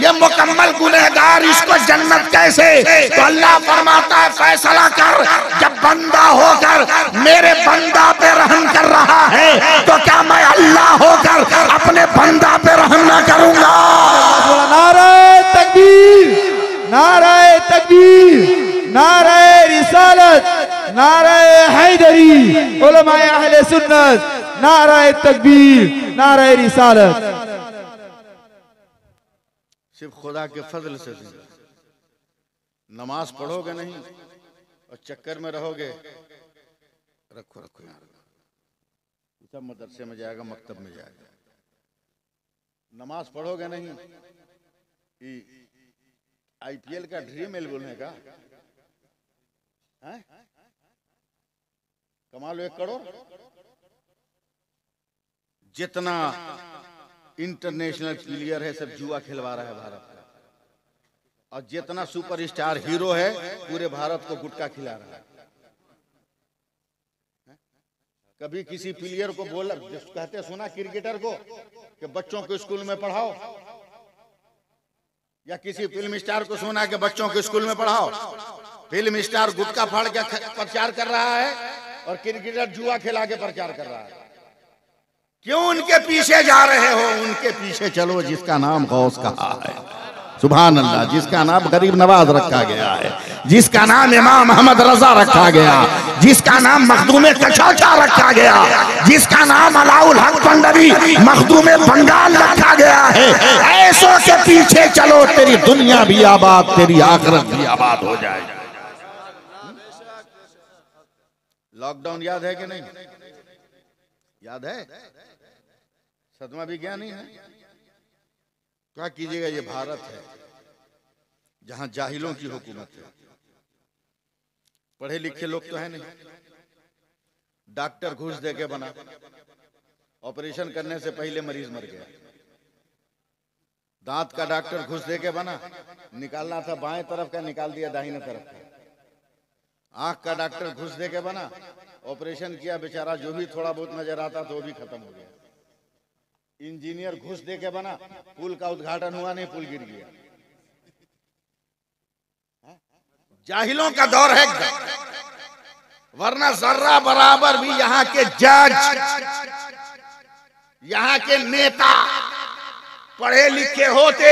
ये मुकम्मल गुनहगार इसको जन्नत कैसे? तो अल्लाह फरमाता है, फैसला कर, जब बंदा होकर मेरे बंदा पे रहम कर रहा है तो क्या मैं अल्लाह होकर अपने बंदा पे रहम ना करूँगा?
नाराय तकबीर नाराय तकबीर नाराय रिसालत नाराय हैदरी, उलमाए अहले सुन्नत नाराय तकबीर नाराय रिसालत।
सिर्फ़ खुदा के फजल से नमाज़ पढ़ोगे नहीं और चक्कर में रहोगे, रखो रखो यार। सब मदरसे में जाएगा, मकतब में जाएगा। नमाज़ पढ़ोगे नहीं आईपीएल का ड्रीम एलेवन का? हैं? कमा लो एक करोड़। जितना इंटरनेशनल प्लेयर है, सब जुआ खिलवा रहा है भारत का। और जितना सुपरस्टार हीरो है, पूरे भारत को गुटका खिला रहा है। कभी किसी प्लेयर को बोला कहते सुना क्रिकेटर को, कि बच्चों को स्कूल में पढ़ाओ। या किसी फ़िल्म स्टार को सुना कि बच्चों को स्कूल में पढ़ाओ। फ़िल्म स्टार गुटका फाड़ के प्रचार कर रहा है। और क्रिकेटर जुआ खिला के प्रचार कर रहा है। क्यों उनके पीछे जा रहे हो? उनके पीछे चलो, जिसका नाम गौस कहा है। सुबह अल्लाह जिसका नाम गरीब नवाज़ रखा गया है। जिसका नाम इमाम अहमद रजा रखा गया। जिसका नाम मखदूम कचौचा रखा गया। जिसका नाम अलाउल हक पंडवी मखदूम बंगाल रखा गया है। ऐसों के पीछे चलो, तेरी दुनिया भी आबाद, तेरी आखिरत भी आबाद हो जाए लॉकडाउन याद है कि नहीं? याद है? सदमा नहीं है। क्या कीजिएगा, ये भारत है, जहाँ जाहिलों की हुकूमत है। पढ़े लिखे लोग तो है नहीं। डॉक्टर घुस दे के बना। ऑपरेशन करने से पहले मरीज़ मर गया। दांत का डॉक्टर घुस दे के बना। निकालना था बाएँ तरफ़ का, निकाल दिया दाहिने तरफ़ का। आँख का डॉक्टर घुस दे के बना। ऑपरेशन किया, बेचारा जो भी थोड़ा बहुत नज़र आता तो वो भी खत्म हो गया। इंजीनियर घुस दे के बना, पुल का उद्घाटन हुआ नहीं, पुल गिर गया? जाहिलों का दौर है। वरना जर्रा बराबर भी यहाँ के जज, यहाँ के नेता पढ़े लिखे होते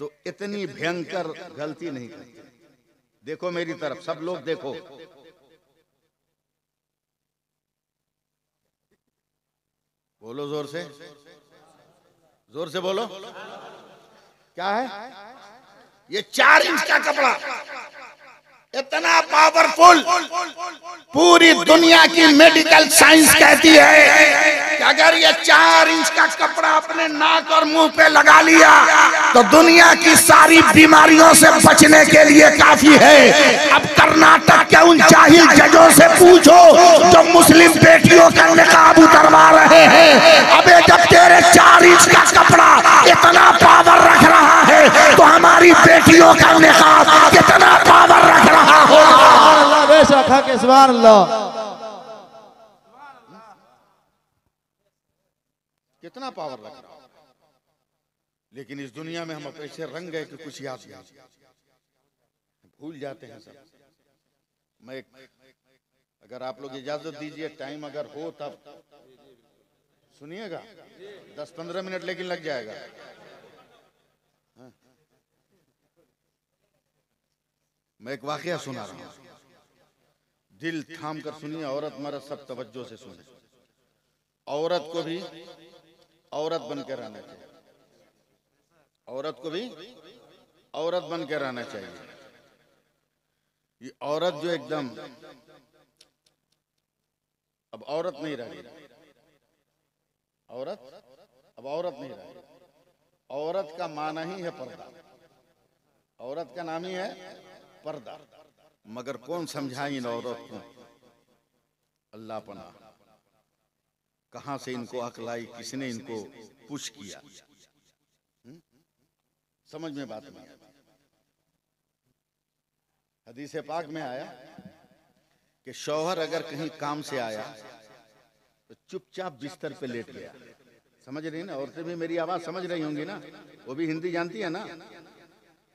तो इतनी भयंकर गलती नहीं करते। देखो मेरी तरफ़ सब लोग देखो। बोलो ज़ोर से। ज़ोर से बोलो। क्या है? ये चार इंच का कपड़ा। इतना पावरफुल पूरी दुनिया की मेडिकल साइंस कहती है कि अगर ये चार इंच का कपड़ा अपने नाक और मुँह पे लगा लिया तो दुनिया की सारी बीमारियों से बचने के लिए काफ़ी है। अब कर्नाटक के उन जाहिल जजों से पूछो, जो मुस्लिम बेटियों का निकाब उतरवा रहे हैं। अबे जब तेरे चार इंच का कपड़ा इतना पावर रख रहा है तो हमारी बेटियों का निकाब कितना पावर रख रहा होगा
अल्लाह बेशक हक है, सुभान अल्लाह
कितना पावर लग रहा लेकिन इस दुनिया में हम ऐसे रंग गए कि कुछ याद नहीं। भूल जाते हैं सब। मैं एक, अगर आप लोग इजाज़त दीजिए टाइम अगर हो तब। सुनिएगा? दस पंद्रह मिनट लेकिन लग जाएगा। मैं एक वाकया सुना रहा हूँ। दिल थाम कर सुनिए, औरत मर्द सब तवज्जो से सुने। औरत को भी, औरत बन के रहना चाहिए। औरत को भी, औरत बन के रहना चाहिए। ये औरत जो एकदम, अब औरत नहीं रही औरत, अब औरत नहीं रही औरत का माना ही है पर्दा। औरत का नाम ही है पर्दा मगर कौन समझाए इन औरत? को अल्लाह पना कहाँ से इनको अकल आई? किसने इनको पुश किया? समझ में बात नहीं। हदीस पाक में आया कि शौहर अगर कहीं काम से आया तो चुपचाप बिस्तर पे लेट गया। समझ रही ना? औरतें भी मेरी आवाज़ समझ रही होंगी ना? वो भी हिंदी जानती है ना?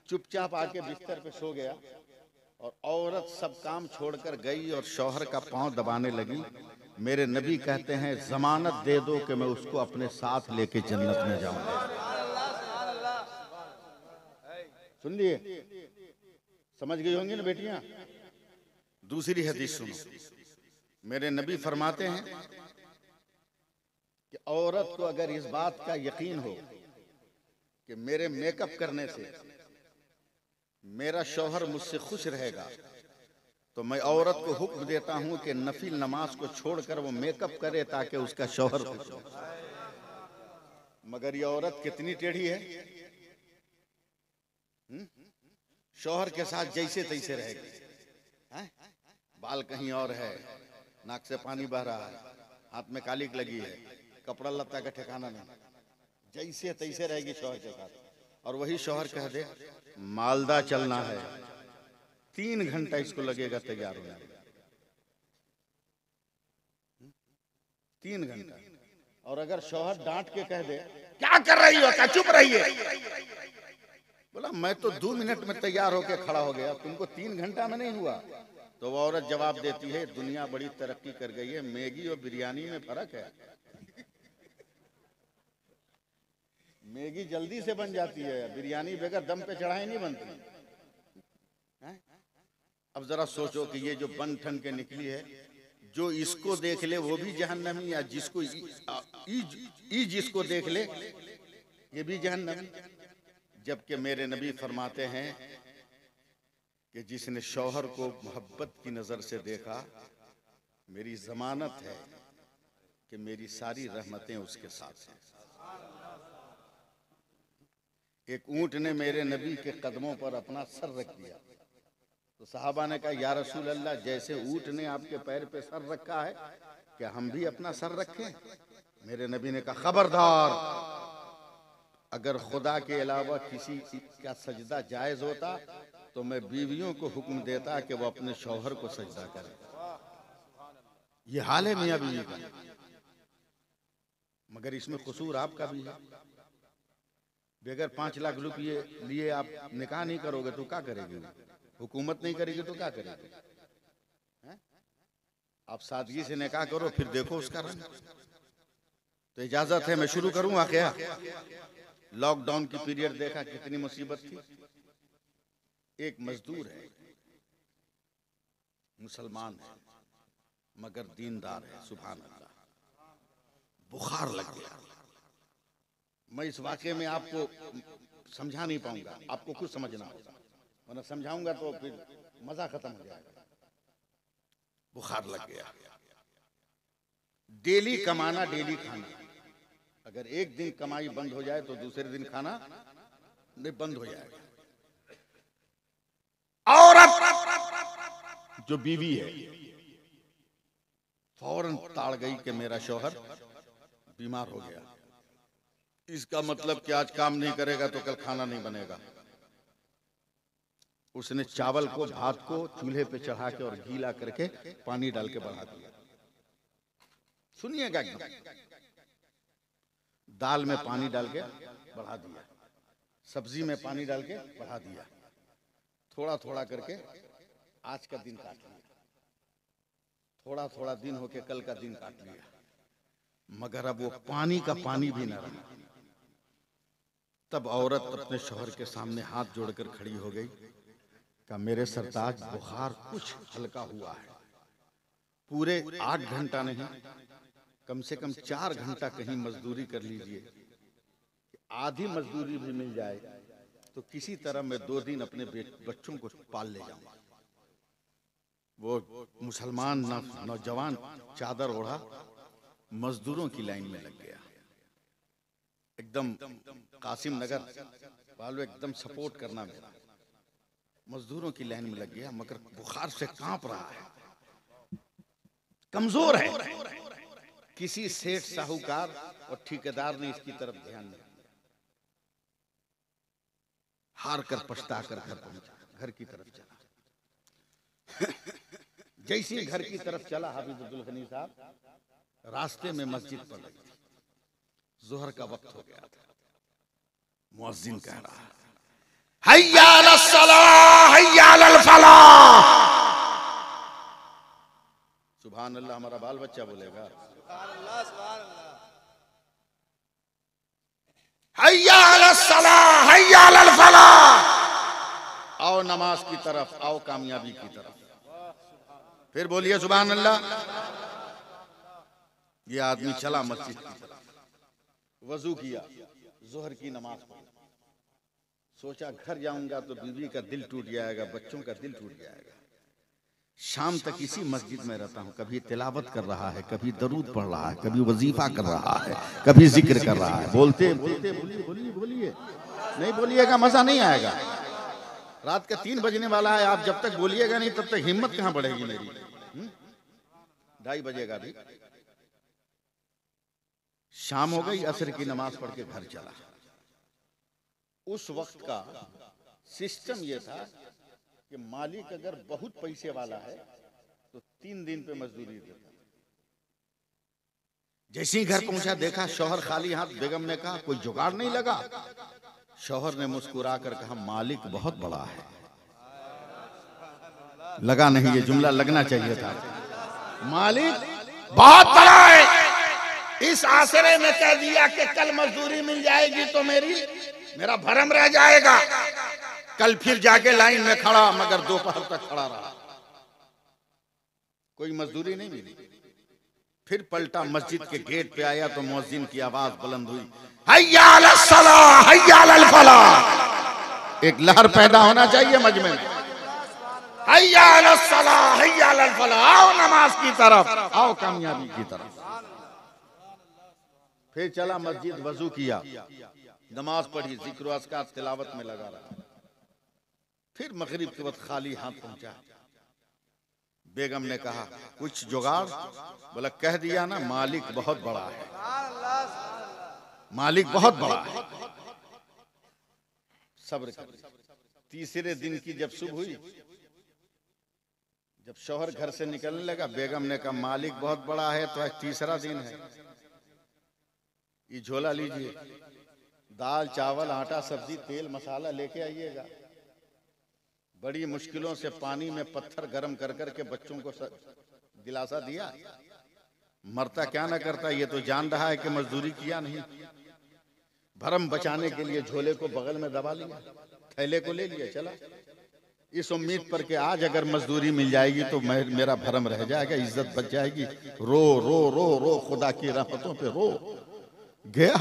चुपचाप आके बिस्तर पे सो गया। और औरत सब काम छोड़कर गई और शौहर का पाँव दबाने लगी। मेरे नबी कहते हैं, जमानत दे दो कि मैं उसको अपने साथ लेके जन्नत में जाऊँगा सुन लिए समझ गई होंगी ना बेटियाँ? दूसरी हदीस सुनो। मेरे नबी फरमाते हैं कि औरत को अगर इस बात का यकीन हो कि मेरे मेकअप करने से मेरा शौहर मुझसे खुश रहेगा। तो मैं औरत को हुक्म देता हूँ कि नफिल नमाज़ को छोड़कर वो मेकअप करे ताकि उसका शौहर खुश हो। मगर ये औरत कितनी टेढ़ी है? हम्म? शौहर के साथ जैसे तैसे रहेगी। बाल कहीं और है। नाक से पानी बह रहा है। हाथ में कालिक लगी है। कपड़ा लत्ता का ठिकाना नहीं। जैसे तैसे रहेगी शौहर के साथ। और वही शौहर कह दे मालदा चलना है। तीन घंटा इसको लगेगा तैयार होने तीन घंटा। और अगर शोहर डांट के कह दे, क्या कर रही हो? क्या चुप रहिए बोला, मैं तो दो मिनट में तैयार होकर खड़ा हो गया। तुमको तीन घंटा में नहीं हुआ? तो वो औरत जवाब देती है, दुनिया बड़ी तरक्की कर गई है। मैगी और बिरयानी में फ़र्क है। मैगी जल्दी से बन जाती है, बिरयानी बगैर दम पे चढ़ाई नहीं बनती? अब जरा सोचो कि ये जो बन ठन के निकली है, जो इसको देख ले, वो भी जहन्नमी या जिसको ई जिसको देख ले, ये भी जहन्नमी। जबकि मेरे नबी फरमाते हैं कि जिसने शौहर को मोहब्बत की नज़र से देखा, मेरी जमानत है कि मेरी सारी रहमतें उसके साथ हैं। एक ऊँट ने मेरे नबी के कदमों पर अपना सर रख दिया। तो साहबा ने कहा, या रसूल अल्लाह जैसे ऊँट ने आपके पैर पे सर रखा है, क्या हम भी अपना सर रखें? मेरे नबी ने कहा, खबरदार, अगर खुदा के अलावा किसी का सजदा जायज़ होता तो मैं बीवियों को हुक्म देता कि वो अपने शौहर को सजदा करें। ये हाल है मियाँ बीवी का। मगर इसमें कसूर आपका भी है। बगैर पाँच लाख रुपये लिए आप निकाह नहीं करोगे तो क्या करेगी हुकूमत नहीं करेगी तो क्या करेगी? आप सादगी से निकाह करो, फिर देखो उसका रंग। तो इजाज़त है, मैं शुरू करूँगा क्या लॉकडाउन की पीरियड देखा कितनी मुसीबत थी। एक मजदूर है, मुसलमान है, मगर दीनदार है सुबह बुखार लग गया। मैं इस वाक्य में आपको समझा नहीं पाऊँगा आपको कुछ समझना होगा। वरना समझाऊँगा तो फिर मज़ा खत्म हो जाएगा। बुखार लग गया। डेली कमाना डेली खाना। अगर एक दिन कमाई बंद हो जाए तो दूसरे दिन खाना नहीं बंद हो जाएगा। औरत जो बीवी है फ़ौरन ताड़ गई कि मेरा शोहर बीमार हो गया। इसका मतलब कि आज काम नहीं करेगा तो कल खाना नहीं बनेगा। उसने चावल को, भात को चूल्हे पे चढ़ा के और गीला करके पानी डाल के बढ़ा दिया। सुनिएगा दाल में पानी डाल के बढ़ा दिया। सब्ज़ी में पानी डाल के बढ़ा दिया। थोड़ा थोड़ा करके आज का दिन काट लिया। थोड़ा थोड़ा दिन होके कल का दिन काट लिया। मगर अब वो पानी का पानी भी न रहा। तब औरत अपने शोहर के सामने हाथ जोड़कर खड़ी हो गई। का मेरे सरताज, बुखार कुछ हल्का हुआ है। पूरे आठ घंटा नहीं, कम से कम चार घंटा कहीं मजदूरी कर लीजिए। आधी मजदूरी भी मिल जाए तो किसी तरह मैं दो दिन अपने बच्चों को पाल ले जाऊँगा। वो मुसलमान नौजवान चादर ओढ़ा, मजदूरों की लाइन में लग गया। एकदम कासिम नगर वालों एकदम सपोर्ट करना मेरा। मजदूरों की लाइन में लग गया, मगर बुखार से काँप रहा है। कमज़ोर है। किसी सेठ साहूकार और ठेकेदार ने इसकी तरफ़ ध्यान नहीं हार कर पछता कर घर पहुँचा, घर की तरफ़ चला। जैसे ही घर की तरफ़ चला हाफिज अब्दुल गनी साहब, रास्ते में मस्जिद रही थी जोहर का वक्त हो गया था। मुअज्जिन कह रहा है सुबहान अल्लाह हमारा बाल बच्चा बोलेगा आओ नमाज़ की तरफ़ आओ कामयाबी की तरफ़ फिर बोलिए सुबहान अल्लाह ये आदमी चला मस्जिद की तरफ़ वज़ू किया जोहर की नमाज़ पढ़ी। सोचा घर जाऊँगा तो बीवी का दिल टूट जाएगा, बच्चों का दिल टूट जाएगा। शाम तक इसी मस्जिद में रहता हूँ, कभी तिलावत कर रहा है, कभी दरूद पढ़ रहा है, कभी वजीफा कर रहा है, कभी ज़िक्र कर रहा है। बोलते बोलते, बोलिए बोलिए बोलिए। नहीं बोलिएगा, मज़ा नहीं आएगा। रात का तीन बजने वाला है, आप जब तक बोलिएगा नहीं, तब तक हिम्मत कहाँ बढ़ेगी मेरी? ढाई बजेगा अभी शाम हो गई असर की नमाज़ पढ़ के घर चला। उस वक्त का सिस्टम यह था कि मालिक अगर बहुत पैसे वाला है तो तीन दिन पे मजदूरी देता। जैसे ही घर पहुँचा देखा शोहर खाली हाथ बेगम ने कहा कोई जुगाड़ नहीं लगा? शोहर ने मुस्कुरा कर कहा मालिक बहुत बड़ा है। लगा नहीं ये जुमला लगना चाहिए था। मालिक
बहुत बड़ा इस आश्रय में कह दिया कि कल मजदूरी मिल जाएगी तो मेरी, मेरा भरम रह जाएगा कल फिर जाके लाइन में खड़ा, मगर दोपहर तक खड़ा रहा
कोई मजदूरी नहीं मिली फिर पलटा मस्जिद के गेट पे आया तो मौजिन की आवाज़ बुलंद हुई
फलाह।
एक लहर पैदा होना चाहिए मजमे में
हैया फलाह। आओ नमाज़ की तरफ़,
आओ कामयाबी की तरफ़ फिर चला मस्जिद, वज़ू किया। नमाज़ पढ़ी, ज़िक्र तिलावत में लगा रहा। फिर मगरिब के वक्त खाली हाथ पहुँचा। बेगम ने कहा, कुछ जुगाड़? बोला, कह दिया ना, मालिक बहुत बड़ा है। मालिक बहुत बड़ा है। सब्र तीसरे दिन की जब सुबह हुई, जब शोहर घर से निकलने लगा, बेगम ने कहा, मालिक बहुत बड़ा है तो आज तीसरा दिन है। ये झोला लीजिए। दाल, चावल, आटा, सब्ज़ी, तेल, मसाला लेके आइएगा। बड़ी मुश्किलों से पानी में पत्थर गर्म कर कर के बच्चों को दिलासा दिया। मरता क्या ना करता, ये तो जान रहा है कि मजदूरी किया नहीं। भरम बचाने के लिए झोले को बगल में दबा लिया, थैले को ले लिया, चला। इस उम्मीद पर कि आज अगर मजदूरी मिल जाएगी तो मेरा भरम रह जाएगा, इज़्ज़त बच जाएगी। रो रो रो रो, खुदा की रहमतों पे रो। गया।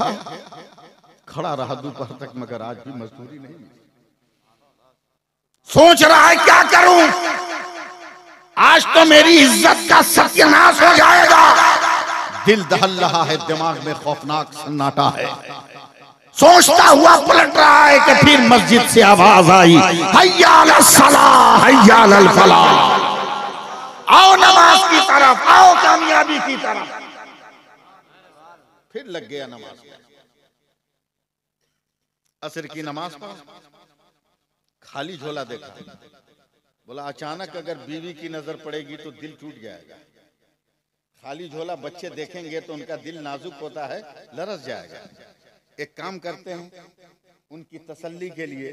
खड़ा रहा दोपहर तक मगर आज भी मजदूरी नहीं
सोच रहा है क्या करूँ? आज तो मेरी इज़्ज़त का सत्यानाश हो जाएगा।
दिल दहल रहा है दिमाग में खौफनाक सन्नाटा है।
सोचता हुआ पलट रहा है कि फिर मस्जिद से आवाज़ आई हैया अलस सलाह, हैया अलल आओ नमाज़ की तरफ़ आओ कामयाबी की तरफ़।
फिर लग गया नमाज़। असर की नमाज़ पढ़ा। खाली झोला देखा। बोला, अचानक अगर बीवी की नज़र पड़ेगी तो दिल टूट जाएगा। खाली झोला बच्चे देखेंगे तो उनका दिल नाजुक होता है, लरस जाएगा। एक काम करते हैं, उनकी तसल्ली के लिए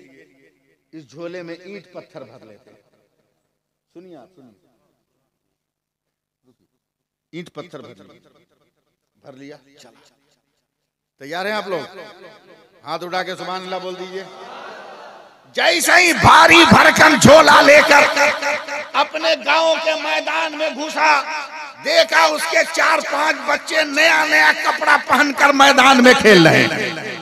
इस झोले में ईंट पत्थर भर लेते हैं। सुनिए आप, सुनिए। ईंट पत्थर भर लिया भर लिया। चला। तैयार हैं आप लोग? हाथ उठा के सुबह अल्लाह बोल दीजिए।
जैसे ही भारी भरकम झोला लेकर अपने गाँव के मैदान में घुसा देखा उसके चार पाँच बच्चे नया नया कपड़ा पहनकर मैदान में खेल रहे हैं।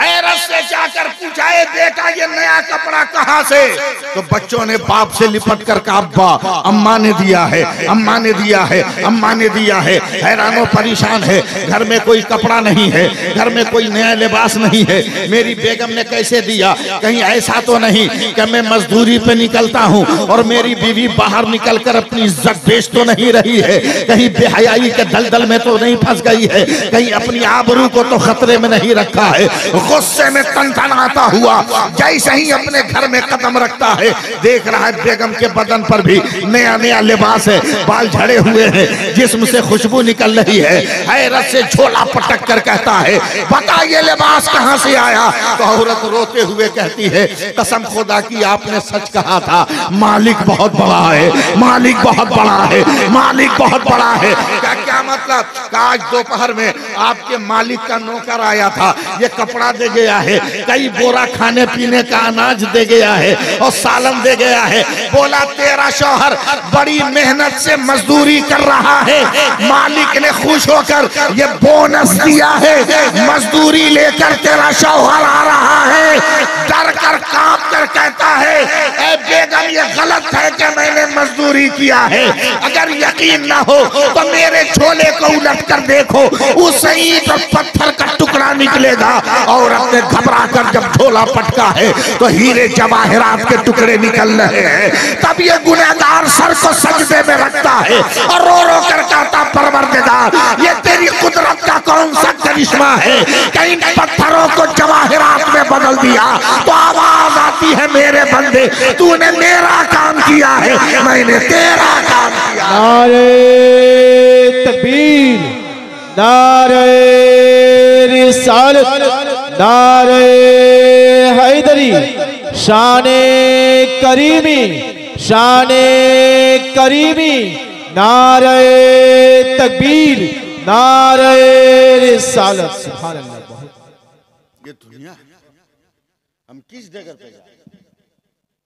हैरत से जाकर पूछा "ए बेटा, ये नया कपड़ा कहाँ से? तो बच्चों ने बाप से लिपट कर कहा, अब्बा, अम्मा ने दिया है, अम्मा ने दिया है, अम्मा ने दिया है। हैरानो, परेशान है। घर में कोई कपड़ा नहीं है, घर में कोई नया लिबास नहीं है। मेरी बेगम ने कैसे दिया? कहीं ऐसा तो नहीं कि मैं मजदूरी पे निकलता हूँ और मेरी बीवी बाहर निकल कर अपनी इज़्ज़त बेच तो नहीं रही है। कहीं बेहयाई के दलदल में तो नहीं फंस गई है। कहीं अपनी आबरू को तो खतरे में नहीं रखा है। गुस्से में तनतनाता हुआ, जैसे ही अपने घर में कदम रखता है, देख रहा है बेगम के बदन पर भी नया नया लिबास है, बाल झड़े हुए हैं, जिस्म से खुशबू निकल रही है, हैरत से झोला पटक कर कहता है, बता ये लिबास कहाँ से आया? तो औरत रोते हुए कहती है, कसम खुदा की आपने सच कहा था, मालिक बहुत बड़ा है, मालिक बहुत बड़ा है, मालिक बहुत बड़ा है। क्या क्या मतलब? आज दोपहर में आपके मालिक का नौकर आया था, ये कपड़ा दे गया है। कई बोरा खाने पीने का अनाज दे गया है और सालन दे गया है। बोला, तेरा शौहर बड़ी मेहनत से मजदूरी कर रहा है। मालिक ने खुश होकर ये बोनस दिया है। मजदूरी लेकर तेरा शौहर आ रहा है। डर कर काँप कर कहता है, ए बेगम, ये गलत है कि मैंने मजदूरी किया है। अगर यकीन ना हो तो मेरे छोले को उलट कर देखो। उस ईंट पत्थर का टुकड़ा निकलेगा और अपने घबरा कर जब झोला पटका है तो हीरे जवाहरात के टुकड़े निकल रहे हैं। तब ये गुनहगार सर को सजदे में रखता है और रो रो कर कहता, परवरदिगार, ये तेरी कुदरत का कौन सा करिश्मा है? कई पत्थरों को जवाहरात में बदल दिया तो आवाज़ आती है, मेरे बंदे, तूने मेरा काम किया है, मैंने तेरा काम किया
नारे तकबीर, नारे रिसालत। नारे हैदरी, शान करीमी शान करीमी, नारे तकबीर, नारे रिसालत सुभान अल्लाह
ये दुनिया हम किस जगह पे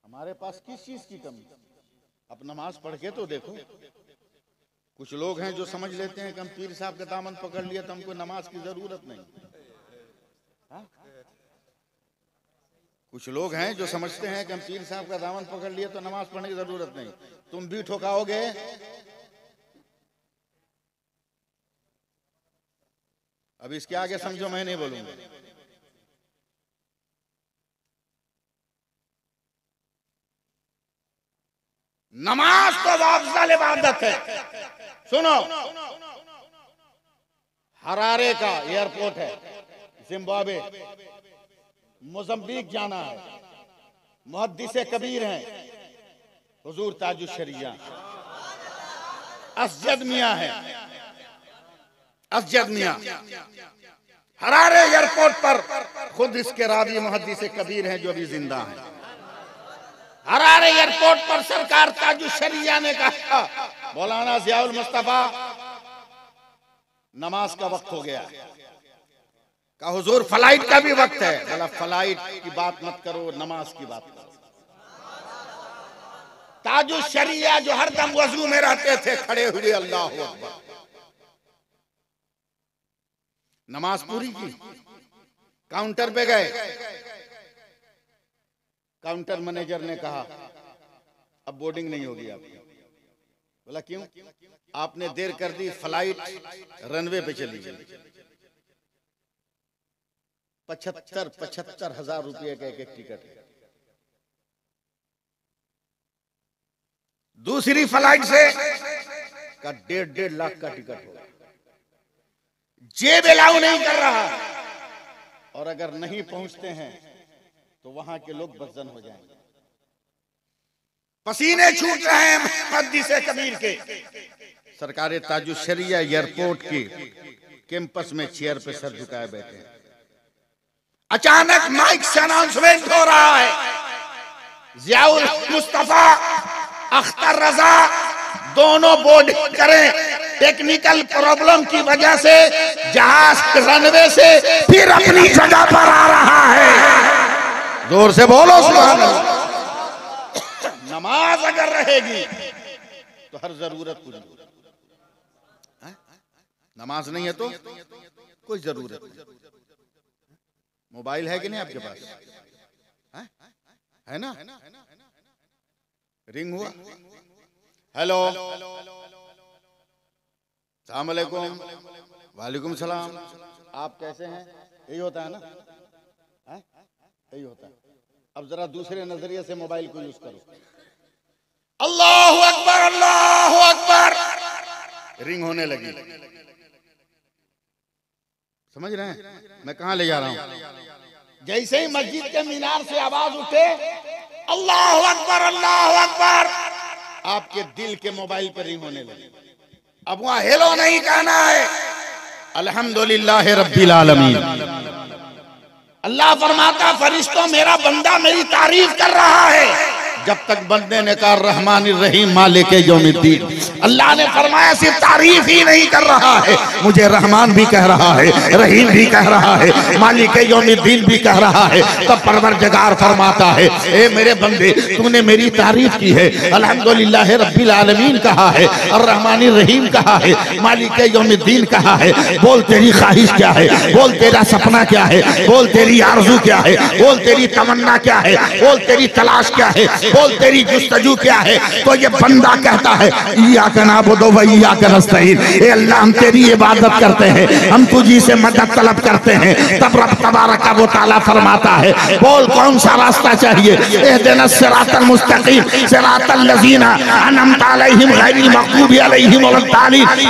हमारे पास किस चीज़ की कमी? अब नमाज़ पढ़ के तो देखो। कुछ लोग हैं जो समझ लेते हैं कि हम पीर साहब का दामन पकड़ लिया तो हमको नमाज़ की ज़रूरत नहीं। कुछ लोग हैं जो समझते हैं कि हम पीर साहब का दामन पकड़ लिए तो नमाज़ पढ़ने की ज़रूरत नहीं। तुम भी ठोकाओगे? अब इसके आगे समझो, मैं नहीं बोलूँगा।
नमाज़ तो अफजल इबादत है। सुनो,
हरारे का एयरपोर्ट है, जिम्बाब्वे। मोजम्बिक जाना है। मुहद्दिस कबीर हैं। हजूर ताजु शरिया। असजद मियाँ है। असजद मियाँ।
हरारे एयरपोर्ट पर
खुद इसके रावी मुहद्दिस कबीर हैं जो अभी ज़िंदा हैं।
हरारे एयरपोर्ट पर सरकार ताजु शरिया ने कहा,
मौलाना जियाउल मुस्तफ़ा, नमाज़ का वक्त हो गया। का हुजूर फ़्लाइट का भी वक्त है. बोला फ़्लाइट की बात मत करो, नमाज़ की बात करो.
ताजु शरिया जो हर दम वज़ू में रहते थे, खड़े हुए, अल्लाह
नमाज़ पूरी की। काउंटर पे गए। काउंटर मैनेजर ने कहा, अब बोर्डिंग नहीं होगी आपकी। बोला, क्यों? आपने देर कर दी फ़्लाइट रनवे पे चली गई। पचहत्तर पचहत्तर हज़ार रुपये का एक एक टिकट है।
दूसरी फ़्लाइट से
का डेढ़ डेढ़ लाख का टिकट होगा।
जेब अलाउ नहीं कर रहा।
और अगर नहीं पहुँचते हैं तो वहाँ के लोग बदजन हो जाएँगे।
पसीने छूट रहे हैं मुहद्दिस कबीर के।
सरकार ताजुशरिया एयरपोर्ट की कैंपस में चेयर पे सर झुकाए बैठे हैं।
अचानक माइक से अनाउंसमेंट हो रहा है। जियाउल मुस्तफ़ा, अख्तर रजा, दोनों बोर्डिंग करें। टेक्निकल प्रॉब्लम की वजह से जहाज़ रनवे से फिर अपनी जगह पर आ रहा है।
ज़ोर से बोलो अल्लाह। नमाज़ अगर रहेगी तो हर ज़रूरत पूरी। नमाज़ नहीं है तो कोई ज़रूरत नहीं। मोबाइल है कि नहीं आपके पास? है? ना? रिंग हुआ? हेलो? सलाम वालेकुम सलाम। आप कैसे हैं? यही होता है ना? यही होता है। अब जरा दूसरे नज़रिए से मोबाइल को यूज़ करो।
अल्लाह अकबर अल्लाह अकबर।
रिंग होने लगी। समझ रहे हैं? मैं कहा ले जा रहा हूँ?
जैसे ही मस्जिद के मीनार से आवाज़ उठे, अल्लाह अकबर अल्लाह अकबर।
आपके दिल के मोबाइल पर रिंग होने लगी।
अब वहाँ हेलो नहीं कहना है।
अल्हम्दुलिल्लाह रब्बिल आलमीन।
अल्लाह फरमाता, फरिश्तों, मेरा बंदा मेरी तारीफ़ कर रहा है।
जब तक बंदे ने कहा, रहमान रहीम, मालिक यौमिद्दीन।
अल्लाह ने फरमाया, सिर्फ़ तारीफ़ ही नहीं कर रहा है।
मुझे रहमान भी कह रहा है, रहीम भी कह रहा है, मालिक यौमिद्दीन भी कह रहा है। तब परवर जगार फरमाता है, ए मेरे बंदे, तूने मेरी तारीफ़ की है। अल्हम्दुलिल्लाह रब्बिल आलमीन कहा है और रहमान रहीम कहा है, मालिक यौमिद्दीन कहा है। बोल तेरी ख्वाहिश क्या है? बोल तेरा सपना क्या है? बोल तेरी आरज़ू क्या है? बोल तेरी तमन्ना क्या है? बोल तेरी तलाश क्या है? बोल तेरी जुस्तजू क्या है? तो ये बंदा कहता है या का नाबुदो वैया का नस्तईन ए अल्लाह, हम तेरी इबादत करते हैं। हम तुझी से मदद तलब करते हैं। तब रब तबारक वो ताला फरमाता है, बोल, कौन सा रास्ता चाहिए? ए दिन सिरातल मुस्तकीम। सिरातल लजीना अलैहिम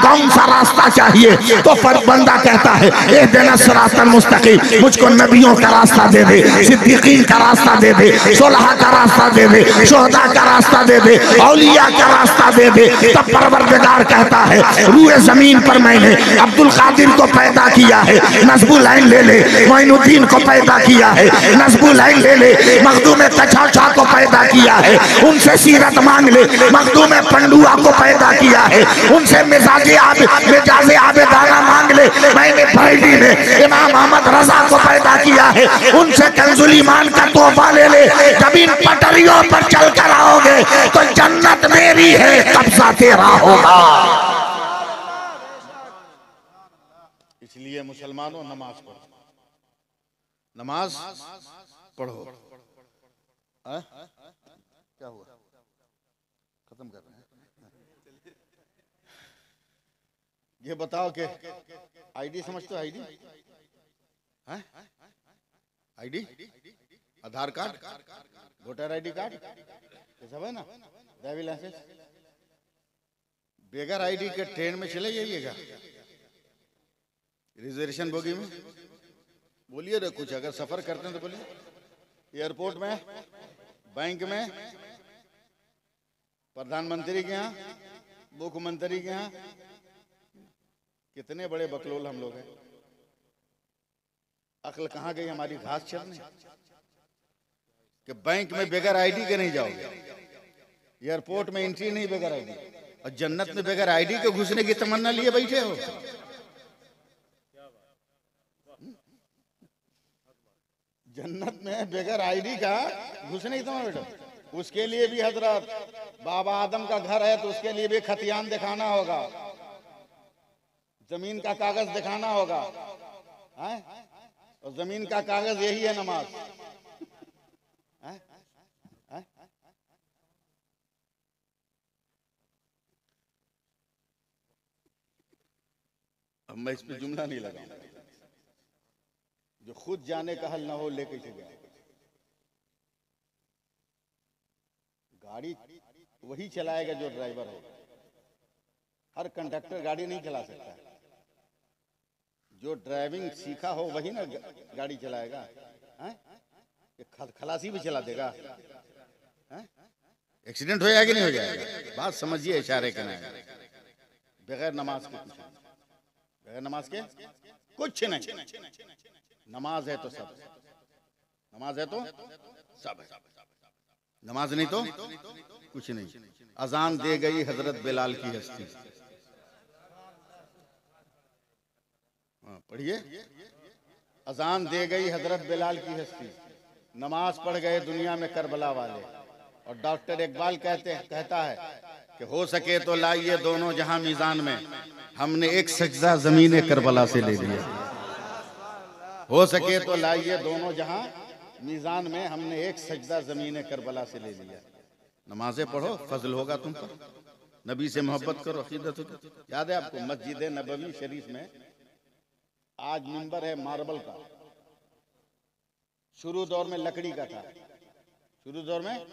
कौन सा रास्ता चाहिए? तो फर, बंदा कहता है ए दिन सिरातल मुस्तकीम। मुझको नबियों का रास्ता दे दे, सिद्दीकीन का रास्ता दे दे, सोलह का रास्ता दे दे
शोहदा का रास्ता दे दे, औलिया का रास्ता दे दे। तब परवरदिगार कहता है, रूए ज़मीन पर मैंने अब्दुल कादिर को पैदा किया है, नजबुल आइन ले ले, मोइनुद्दीन को पैदा किया है, नजबुल आइन ले ले, मखदूम कछाछा को पैदा किया है, उनसे सीरत मांग ले, मखदूम पंडुआ को पैदा किया है, उनसे मिजाज आब, मिजाजे आबेदाना मांग ले, मैंने बरेली ने इमाम अहमद रजा को पैदा किया है, उनसे कंजुल ईमान का तोहफा ले ले जब इन पटरियों चल कर आओगे तो जन्नत मेरी है, कब्जा तेरा होगा।
इसलिए मुसलमानों, नमाज़ पढ़ो। नमाज़ पढ़ो? क्या हुआ? खत्म कर रहे हैं। ये बताओ कि आईडी समझते हो ID? ID Aadhaar card? Voter ID card ये सब है ना? ड्राइविंग लाइसेंस बेगर आईडी के ट्रेन में चले जाइएगा। रिजर्वेशन बोगी में? बोलिए ना कुछ, अगर सफ़र करते हैं तो बोलिए। एयरपोर्ट में? बैंक में? प्रधानमंत्री के यहाँ? मुख्यमंत्री के यहाँ? कितने बड़े बकलोल हम लोग हैं। अकल कहाँ गई हमारी घास चरने? कि बैंक में बगैर आईडी के नहीं जाओगे। एयरपोर्ट में एंट्री नहीं, बगैर आईडी और जन्नत में बगैर आईडी के घुसने की तमन्ना लिए बैठे हो। जन्नत में बगैर आईडी का घुसने की तमन्ना बेटा उसके लिए भी हज़रत, बाबा आदम का घर है तो उसके लिए भी खतियान दिखाना होगा। ज़मीन का कागज़ दिखाना होगा। हैं? और ज़मीन का कागज़ यही है नमाज़। अब मैं इस पे जुमला नहीं लगाऊँगा। जो खुद जाने का हल ना हो, लेके गया गाड़ी वही चलाएगा जो ड्राइवर होगा। हर कंडक्टर गाड़ी नहीं चला सकता। जो ड्राइविंग सीखा हो, वही ना गाड़ी चलाएगा। खलासी भी चला देगा। एक्सीडेंट हो जाएगा कि नहीं हो जाएगा बात समझिए इशारे के बगैर नमाज़ के। बगैर नमाज़ के? कुछ नहीं। नमाज़ है तो सब। नमाज़ है तो सब है। नमाज़ नहीं तो कुछ नहीं। अजान दे गई हज़रत बिलाल की हस्ती। हाँ, पढ़िए। अजान दे गई हज़रत बिलाल की हस्ती। नमाज़ पढ़ गए दुनिया में करबला वाले। और डॉक्टर इकबाल कहते कहता है कि हो सके तो लाइए दोनों जहाँ मीजान में। हमने एक सजदा ज़मीन करबला से ले लिया। हो सके तो लाइए दोनों जहाँ मीजान में हमने एक सजदा ज़मीन करबला से ले लिया। नमाजें पढ़ो, फजल होगा तुम पर। नबी से मोहब्बत करो, अकीदत याद है आपको मस्जिद नबवी शरीफ में? आज मिंबर है मार्बल का। शुरू दौर में लकड़ी का था। शुरू दौर में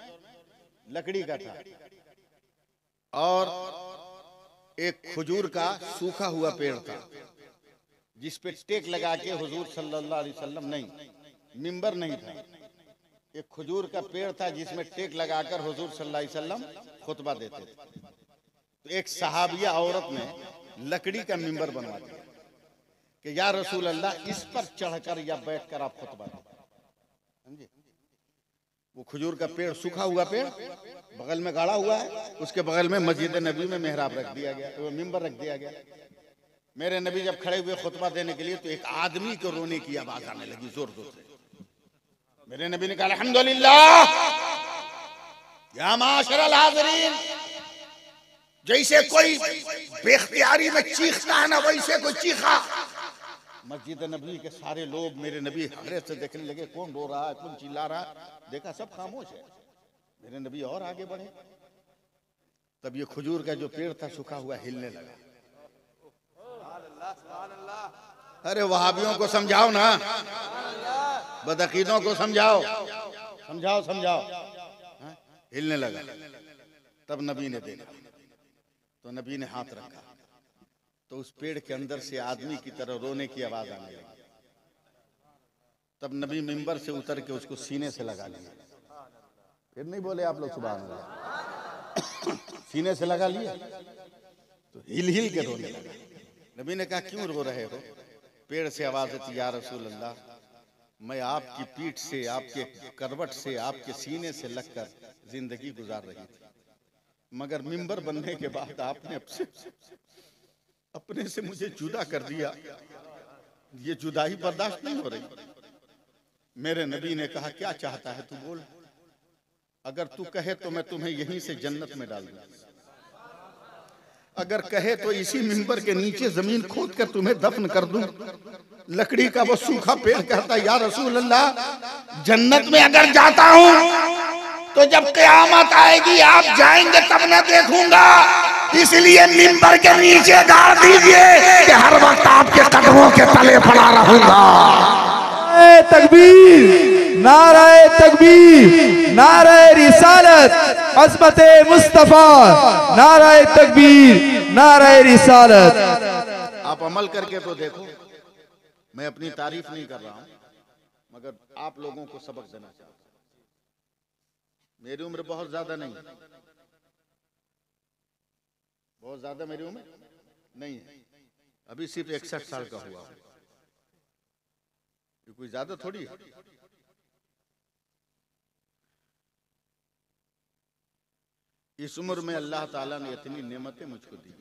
लकड़ी का था। और एक खजूर का सूखा हुआ पेड़ था, जिस पे टेक लगा के हुजूर सल्लल्लाहु अलैहि वसल्लम नहीं, मिंबर नहीं था। एक खजूर का पेड़ था जिसमें टेक लगाकर हुजूर सल्लल्लाहु अलैहि वसल्लम खुतबा देते थे। तो एक सहाबिया औरत ने लकड़ी का मिंबर बनवा दिया कि, या रसूल अल्लाह इस पर चढ़कर या बैठकर आप खुतबा दें समझे? वो खजूर का पेड़ सूखा हुआ पेड़ बगल में गाड़ा हुआ है, उसके बगल में मस्जिद नबी में मेहराब रख दिया गया, वो मिंबर रख दिया गया। मेरे नबी जब खड़े हुए खुतबा देने के लिए तो एक आदमी को रोने की आवाज़ आने लगी ज़ोर ज़ोर से। मेरे नबी ने कहा हाज़रीन, जैसे कोई बेख्तियारी में चीखता है ना, वैसे कोई चीखा। मस्जिद नबी के सारे लोग मेरे नबी हरे से देखने लगे, कौन रो रहा है, कौन चिल्ला रहा है? देखा सब खामोश है। मेरे नबी और आगे बढ़े। तब ये खजूर का जो पेड़ था, सूखा हुआ हिलने लगा। अरे वहाबियों को समझाओ ना। बदकीदों को समझाओ। समझाओ समझाओ। हाँ? हिलने लगा। तब नबी ने देखा। तो नबी ने हाथ रखा। तो उस पेड़ के अंदर से आदमी की तरह रोने की आवाज़ आने लगी। तब नबी मिंबर से उतर के उसको सीने से लगा लिया। फिर नहीं बोले आप लोग सुबह सीने से लगा लिए तो हिल हिल के रोने लगा। नबी ने कहा, क्यों रो रहे हो? पेड़ से आवाज़ आती, या रसूल अल्लाह मैं आपकी पीठ से, आपके करवट से, आपके सीने से लगकर ज़िंदगी गुजार रही थी। मगर मिंबर बनने के बाद आपने अपने अपने से मुझे जुदा कर दिया। ये जुदाई बर्दाश्त नहीं हो रही। मेरे नबी ने कहा, क्या चाहता है तू बोल? अगर तू कहे तो मैं तुम्हें यहीं से जन्नत में डाल दूँ अगर कहे तो इसी मिंबर के नीचे ज़मीन खोद कर तुम्हें दफन कर दूँ। लकड़ी का वो सूखा पेड़ कहता, या रसूल अल्लाह
जन्नत में अगर जाता हूँ तो जब कयामत आएगी, आप जाएँगे तब मैं देखूँगा। इसलिए मिंबर के नीचे गाड़ दीजिए कि हर वक्त आपके कदमों के तले पड़ा रहूँगा।
तकबीर नारे तकबीर नारे रिसालत अजमत मुस्तफ़ा नारे तकबीर नारे रिसालत।
आप अमल करके तो देखो मैं अपनी तारीफ़ नहीं कर रहा हूँ मगर आप लोगों को सबक देना चाहता हूँ। मेरी उम्र बहुत ज़्यादा नहीं बहुत ज़्यादा मेरी उम्र? नहीं है। अभी सिर्फ़ इकसठ साल का हुआ। ये कोई ज़्यादा थोड़ी है? इस उम्र में अल्लाह ताला ने इतनी नेमतें मुझको दी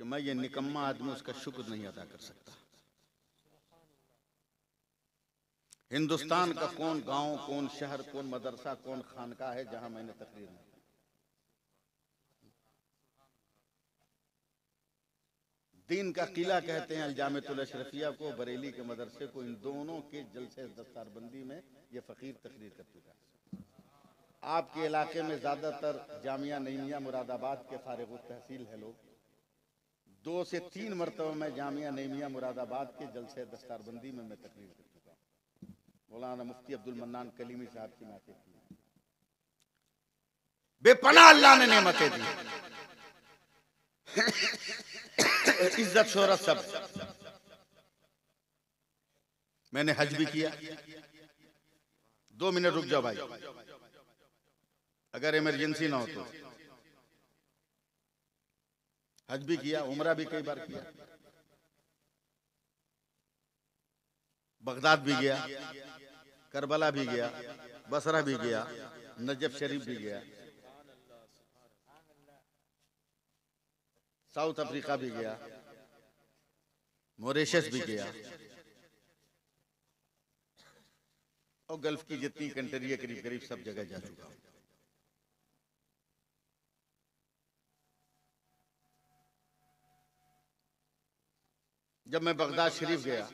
कि मैं ये निकम्मा आदमी उसका शुक्र नहीं अदा कर सकता। हिंदुस्तान का कौन गाँव, कौन शहर, कौन मदरसा, कौन खानका है जहाँ मैंने तकरीर नहीं दीन का किला कहते हैं अलजामतुल अशरफिया को बरेली के मदरसे को इन दोनों के जलसे दस्तारबंदी में ये फकीर तकरीर कर चुका है। आपके इलाके में ज़्यादातर जामिया नईमिया मुरादाबाद के फारिग तहसील है लोग। दो से तीन मरतबा में जामिया नईमिया मुरादाबाद के जलसे दस्तारबंदी में मैं तकरीर कर चुका हूँ। मौलाना मुफ्ती अब्दुल मन्नान कलीमी साहब की नाते की। बेपना अल्लाह ने नेमतें दी। इज़्ज़त शोहरत सब। मैंने हज भी किया। दो मिनट रुक जाओ भाई। अगर इमरजेंसी ना हो तो। हज भी किया, उमरा भी कई बार किया। बगदाद भी गया, करबला भी गया, बसरा भी गया नजब शरीफ भी गया। साउथ अफ्रीका भी गया, मॉरिशस भी गया। और गल्फ की जितनी कंट्री है, करीब करीब सब जगह जा चुका हूँ। जब मैं बगदाद शरीफ गया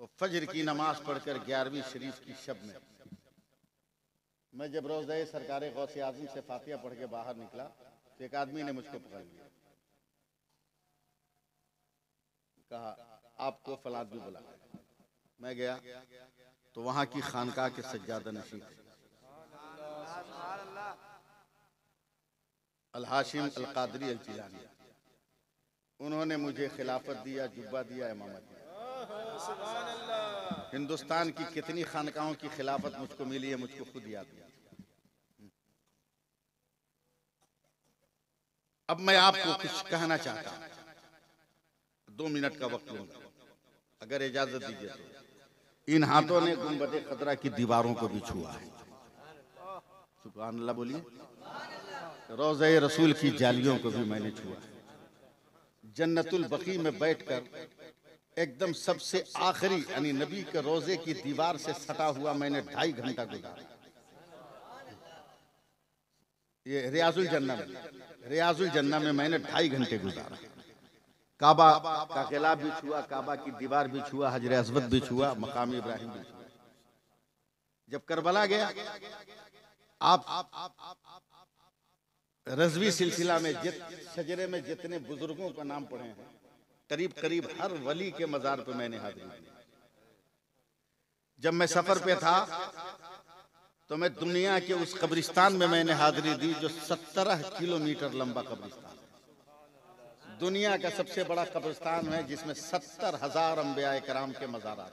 तो फजर की नमाज़ पढ़कर ग्यारहवीं शरीफ की शब में मैं जब रोज सरकार गौसे आज़म से फातिया पढ़ के बाहर निकला तो एक आदमी ने मुझको पकड़ लिया। कहा, आपको फलाद बुला। मैं गया तो वहाँ की खानका के सज्जादा नशीद थे। अलहाशिम अलकादरी अलचिलानी। उन्होंने मुझे खिलाफत दिया, जुब्बा दिया, इमामत दिया। हिंदुस्तान की कितनी खानकाओं की खिलाफत मुझको मिली है, मुझको खुद याद है। अब मैं आपको कुछ कहना चाहता हूँ। दो मिनट का वक्त लूँगा। अगर इजाज़त दीजिए तो। इन हाथों ने गुंबद खतरा की दीवारों को भी छुआ है। सुबहान अल्लाह बोलिए। रोज़ रसूल की जालियों को भी मैंने छुआ जन्नतुल बकी में बैठकर एकदम सबसे आखिरी, यानी नबी के रोज़े की दीवार से सटा हुआ मैंने ढाई घंटा गुजारा। ये रियाजुल जन्ना में, रियाजुल जन्ना में मैंने ढाई घंटे गुजारा। काबा का किला भी छुआ, काबा की दीवार भी छुआ, हजर असवद भी छुआ, मकाम इब्राहिम भी छुआ। जब करबला गया, आप रजवी सिलसिला में जित शजरे में जितने बुज़ुर्गों का नाम पढ़े हैं करीब करीब हर वली के मजार पे मैंने हाजिरी दी जब मैं सफ़र पे था तो मैं दुनिया के उस कब्रिस्तान में मैंने हाजिरी दी जो सत्रह किलोमीटर लंबा कब्रिस्तान है। दुनिया का सबसे बड़ा कब्रिस्तान है जिसमें सत्तर हज़ार अम्बिया कराम के मजारात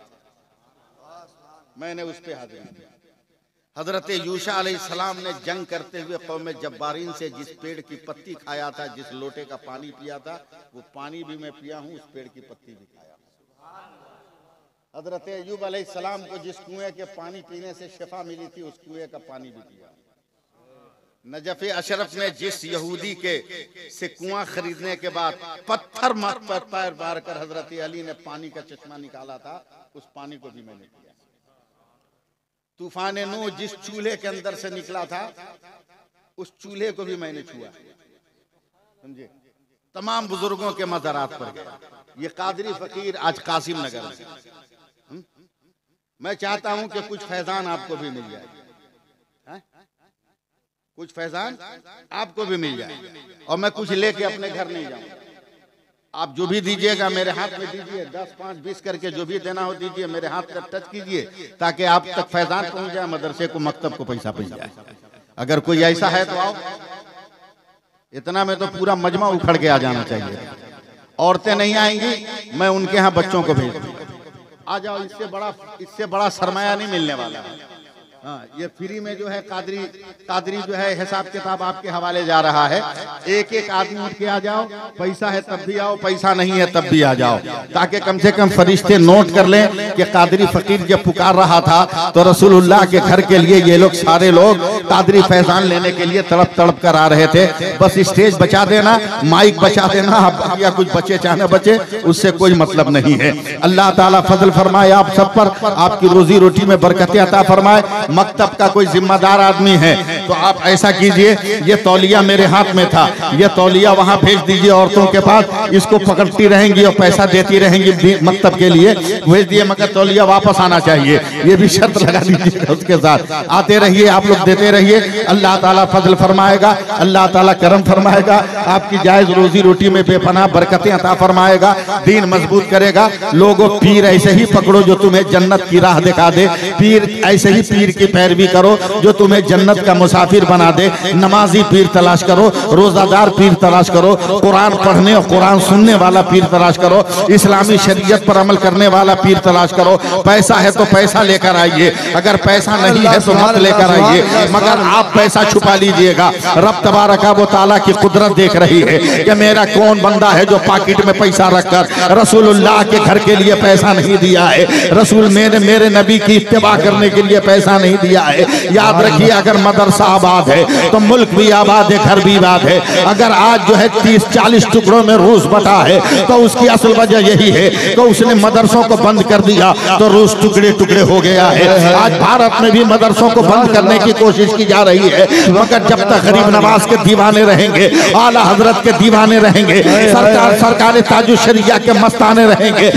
मैंने उस पर हाजिरी दी हज़रत यूशा सलाम ने जंग करते हुए कौम जब्बारीन से जिस पेड़ की पत्ती खाया था जिस लोटे का पानी पिया था वो पानी भी मैं पिया हूँ उस पेड़ की पत्ती भी खाया हज़रत अयूब सलाम को जिस कुएँ के पानी पीने से शिफा मिली थी उस कुएँ का पानी भी पिया नजफ अशरफ ने जिस यहूदी के से कुआँ खरीदने के बाद पत्थर मत पर पैर मार कर हज़रत अली ने पानी का चश्मा निकाला था उस पानी को भी मैंने पिया। तूफ़ान नू जिस चूल्हे के अंदर से निकला था उस चूल्हे को भी मैंने छुआ। समझे? तमाम बुज़ुर्गों के मजारात पर गया। ये कादरी फकीर आज कासिम नगर में हम्म? मैं चाहता हूँ कि कुछ फैजान आपको भी मिल जाए। कुछ फैजान आपको भी मिल जाए। और मैं कुछ लेके अपने घर नहीं जाऊँ आप जो भी दीजिएगा मेरे हाथ में दीजिए दस पाँच बीस करके जो भी देना हो दीजिए मेरे हाथ पर टच कीजिए ताकि आप तक फैजान पहुँच जाए मदरसे को मकतब को पैसा पहुँच जाए। अगर कोई ऐसा है तो आओ। इतना में तो पूरा मजमा उखड़ के आ जाना चाहिए। औरतें नहीं आएँगी मैं उनके यहाँ बच्चों को भेज आ जाओ इससे बड़ा इससे बड़ा सरमाया नहीं मिलने वाला। है हाँ ये फ्री में जो है कादरी कादरी जो है हिसाब किताब आपके हवाले जा रहा है। एक एक आदमी उठ के आ जाओ, पैसा है तब भी आओ, पैसा नहीं है तब भी आ जाओ। ताकि कम से कम फरिश्ते नोट कर लें कि कादरी फकीर जब पुकार रहा था तो रसूलुल्लाह के घर के लिए ये लोग सारे लोग कादरी फैजान लेने के लिए तड़प तड़प कर आ रहे थे। बस स्टेज बचा देना, माइक बचा देना या कुछ बचे चाहे बचे, उससे कोई मतलब नहीं है। अल्लाह ताला फजल फरमाए आप सब पर, आपकी रोजी रोटी में बरकतें अता फरमाए। मकतब का कोई जिम्मेदार आदमी है। तो आप ऐसा कीजिए, ये तौलिया मेरे हाथ में था। ये तौलिया वहाँ भेज दीजिए औरतों के पास। इसको पकड़ती रहेंगी और पैसा देती रहेंगी मकतब के लिए। भेज दिए, मगर तौलिया वापस आना चाहिए। ये भी शर्त लगा दीजिए उसके साथ। आते रहिए, आप लोग देते रहिए। अल्लाह ताला फजल फरमाएगा, अल्लाह ताला करम फरमाएगा। आपकी जायज़ रोजी रोटी में बेपना बरकतें अता फरमाएगा। दीन मज़बूत करेगा। लोगों, पीर ऐसे ही पकड़ो जो तुम्हें जन्नत की राह दिखा दे। पीर ऐसे ही पीर की पैरवी करो जो तुम्हें जन्नत का मुसाफिर बना दे, नमाजी पीर तलाश करो, रोजादार पीर तलाश करो, कुरान पढ़ने और कुरान सुनने वाला पीर तलाश करो, इस्लामी शरीयत पर अमल करने वाला पीर तलाश करो। पैसा है तो पैसा लेकर आइए, अगर पैसा नहीं है तो मत लेकर आइए, मगर आप पैसा छुपा लीजिएगा। रब तबारका वो ताला की कुदरत देख रही है कि मेरा कौन बंदा है जो पाकिट में पैसा रखकर रसूलुल्लाह के घर के लिए पैसा नहीं दिया है। रसूल मेरे मेरे नबी की इत्तेबा करने के लिए पैसा नहीं दिया है। याद रखिए, अगर मदरसा आबाद है तो मुल्क भी आबाद है, घर भी आबाद है। अगर आज जो है तीस, चालीस टुकड़ों में रूस बटा है तो उसकी असल वजह यही है तो उसने मदरसों को बंद कर दिया तो रूस टुकड़े टुकड़े हो गया है। आज भारत में भी मदरसों को बंद करने की कोशिश की जा रही है, मगर जब तक गरीब नवाज़ के दीवाने रहेंगे, आला हज़रत के दीवाने रहेंगे, सरकार सरकार ताजुशरिया के मस्ताने रहेंगे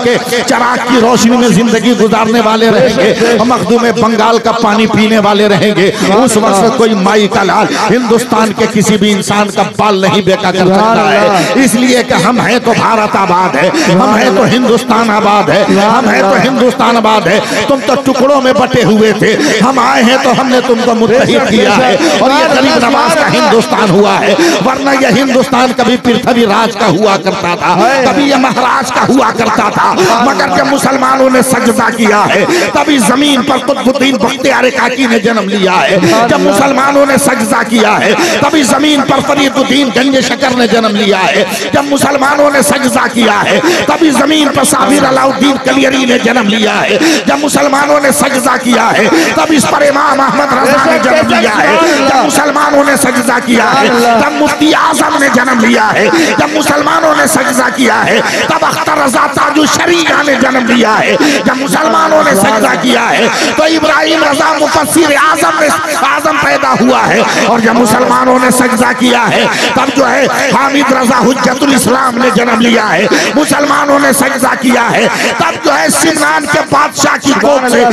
के चराग की रोशनी में ज़िंदगी गुजारने वाले रहेंगे, मखदूम बंगाल का पानी पीने वाले रहेंगे उस वक्त कोई माई का लाल हिंदुस्तान के किसी भी इंसान का बाल नहीं बेका कर सकता है। इसलिए कि हम हैं तो भारत आबाद है हम हैं तो हिंदुस्तान आबाद है हम हैं तो हिंदुस्तान आबाद है। तुम तो टुकड़ों में बटे हुए थे हम आए हैं तो हमने तुमको मुतहिद किया है। और ये गरीब नवाज़ का हिंदुस्तान हुआ है वरना यह हिंदुस्तान कभी पृथ्वी राज का हुआ करता था कभी यह महाराज का हुआ करता था। मगर जब मुसलमानों ने सजदा किया है तभी ज़मीन पर कुतुबुद्दीन बख्तियार काकी ने जन्म लिया। है। जब मुसलमानों ने सजदा किया है तभी ज़मीन पर फरीदुद्दीन गंज शकर ने जन्म लिया है। जब मुसलमानों ने सजदा किया है तभी ज़मीन पर साबिर अलाउद्दीन कलियरी ने जन्म लिया है। जब मुसलमानों ने सजदा किया है तब इस पर इमाम अहमद रजा ने जन्म लिया है। जब मुसलमानों ने सजदा किया है तब मुफ्ती आज़म ने जन्म लिया है। जब मुसलमानों ने सजदा किया है तब अख्तर रजा ताजु शरीया ने जन्म लिया है। जब मुसलमानों ने सजदा किया है तो इब्राहिम रजा मुफसर आज़म ने आज़म पैदा हुआ है और जब मुसलमानों ने सजदा किया है तब जो है हामिद रजा हुज्जतुल इस्लाम ने जन्म लिया है। मुसलमानों ने सजदा किया है तब जो है सिमरान के बादशाह की गोद से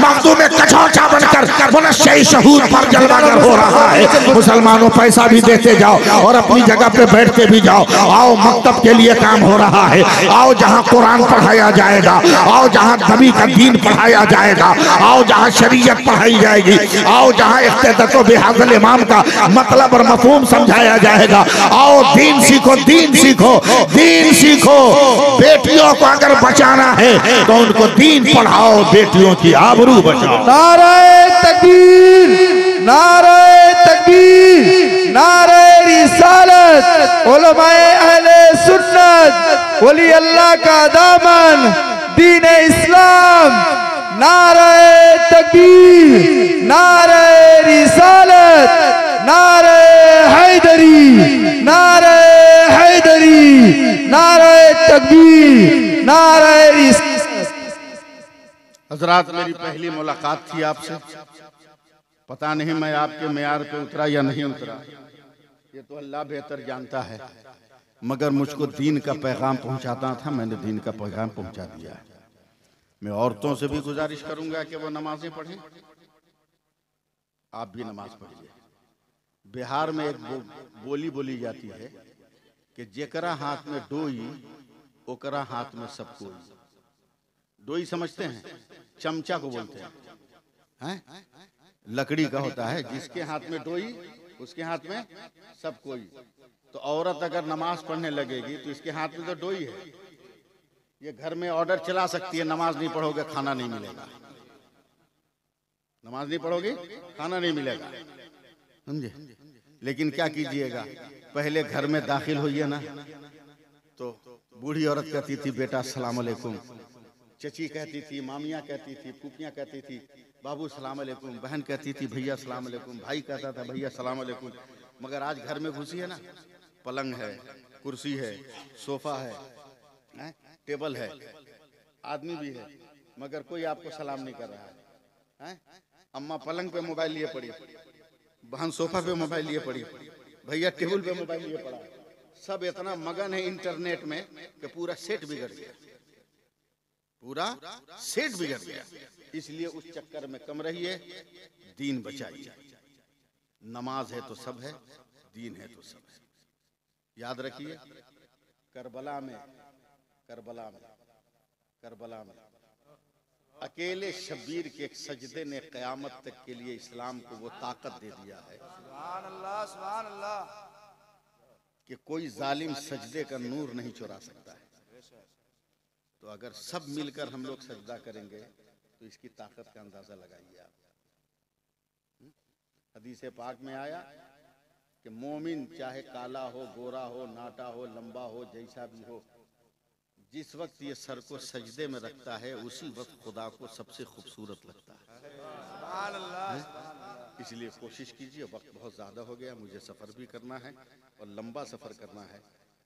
मखदूम कछौचा
बनकर शहूद पर जलवागर हो रहा है। मुसलमानों पैसा भी देते जाओ और अपनी जगह पे बैठते भी जाओ। आओ मकतब के लिए काम हो रहा है। आओ जहाँ कुरान पढ़ाया जाएगा आओ जहाँ नबी का दीन पढ़ाया जाएगा आओ जहाँ शरीयत पढ़ाई जाएगी। आओ जहाँ इख्तदो बेहाजल इमाम का मतलब और मफहूम समझाया जाएगा। आओ दीन सीखो दीन सीखो दीन सीखो। बेटियों को अगर बचाना है तो उनको दीन पढ़ाओ, बेटियों की आबरू बचाओ।
नाराय तकबीर नाराय तकबीर नाराय रिसालत अहले सुन्नत, वली अल्लाह का दामन, दीन इस्लाम। नाराय तकबीर नाराय रिसालत नाराय हैदरी नाराय हैदरी नाराय तकबीर रिसालत
हजरात, मेरी पहली मुलाकात थी आपसे। पता नहीं मैं आपके मैार पे उतरा या नहीं उतरा। ये तो अल्लाह बेहतर जानता है। मगर मुझको दीन का पैगाम पहुंचाता था, मैंने दीन का पैगाम पहुँचा दिया। है मैं औरतों से भी गुजारिश करूँगा कि वो नमाजें पढ़ें। आप भी नमाज़ पढ़िए। बिहार में एक बो, बोली बोली जाती है कि जेकरा हाथ में डोई ओकरा हाथ में सब कोई। डोई समझते हैं चमचा को बोलते हैं। हैं? लकड़ी का होता है जिसके हाथ में डोई उसके हाथ में सब कोई। तो औरत अगर नमाज़ पढ़ने लगेगी तो इसके हाथ में तो डोई है। ये घर में ऑर्डर चला सकती है, नमाज़ नहीं पढ़ोगे, खाना नहीं मिलेगा। नमाज़ नहीं पढ़ोगे, खाना नहीं मिलेगा। समझे? लेकिन क्या कीजिएगा, पहले घर में दाखिल होइए ना। तो बूढ़ी औरत कहती थी, बेटा, सलाम अलैकुम। चची कहती थी, मामिया कहती थी, फूफियाँ कहती थी, बाबू, सलाम अलैकुम। बहन कहती थी, भैया, सलाम अलैकुम। भाई कहता था, भैया, सलाम अलैकुम। मगर आज घर में घुसी है ना। पलंग है, कुर्सी है, सोफा है? टेबल है। आदमी भी है, मगर कोई आपको सलाम नहीं कर रहा है? अम्मा पलंग पे मोबाइल लिए पड़ी, बहन सोफा पे मोबाइल लिए पड़ी, भैया टेबल पे मोबाइल लिए पड़ा। सब इतना मगन है इंटरनेट में कि पूरा सेट बिगड़ गया। पूरा सेट बिगड़ गया। इसलिए उस चक्कर में कम रहिए, दीन बचाइए। नमाज़ है तो सब है, दीन है तो सब है। याद रखिए, करबला में करबला में करबला में। अकेले शब्बीर के एक सजदे ने कयामत तक के लिए इस्लाम को वो ताकत दे दिया है कि कोई जालिम सजदे का नूर नहीं चुरा सकता है। तो अगर सब मिलकर हम लोग सजदा करेंगे तो इसकी ताकत का अंदाज़ा लगाइए आप। हम्म? हदीस पाक में आया कि मोमिन चाहे काला हो गोरा हो नाटा हो लंबा हो जैसा भी हो जिस वक्त ये सर को सजदे में रखता है उसी वक्त खुदा को सबसे खूबसूरत लगता है। इसलिए कोशिश कीजिए वक्त बहुत ज़्यादा हो गया मुझे सफ़र भी करना है और लंबा सफ़र करना है।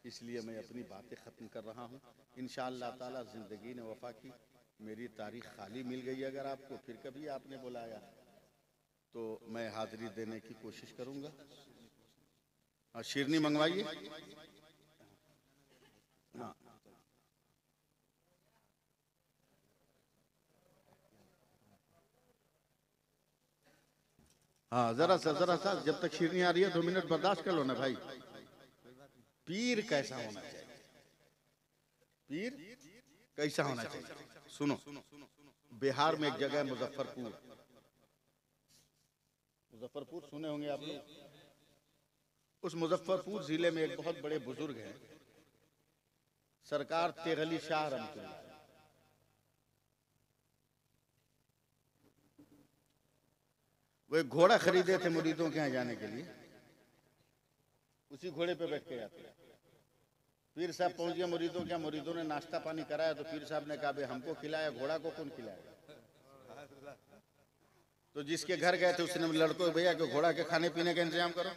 इसलिए मैं अपनी बातें ख़त्म कर रहा हूँ। इन ताला ज़िंदगी ने वफा की मेरी तारीख खाली मिल गई अगर आपको फिर कभी आपने बुलाया। तो मैं हाज़िरी देने की कोशिश करूँगा। हाँ शिरनी मंगवाइए। हाँ। हाँ जरा सा जरा सा, जब तक शिरनी आ रही है, दो मिनट बर्दाश्त कर लो ना भाई। पीर कैसा होना चाहिए? पीर कैसा होना चाहिए? सुनो, बिहार में एक जगह है मुजफ्फरपुर। मुजफ्फरपुर सुने होंगे आप लोग? उस मुजफ्फरपुर ज़िले में एक बहुत बड़े बुज़ुर्ग हैं। सरकार तेगली शाह रमतुल्ला। वो एक घोड़ा खरीदे थे मुरीदों के यहाँ जाने के लिए। उसी घोड़े पे बैठ के जाते पीर साहब पहुँच गया मुरीदों के यहाँ। मुरीदों ने नाश्ता पानी कराया तो पीर साहब ने कहा भाई हमको खिलाया घोड़ा को कौन खिलाया? तो जिसके घर गए थे उसने लड़कों भैया के घोड़ा के खाने पीने का इंतज़ाम करो?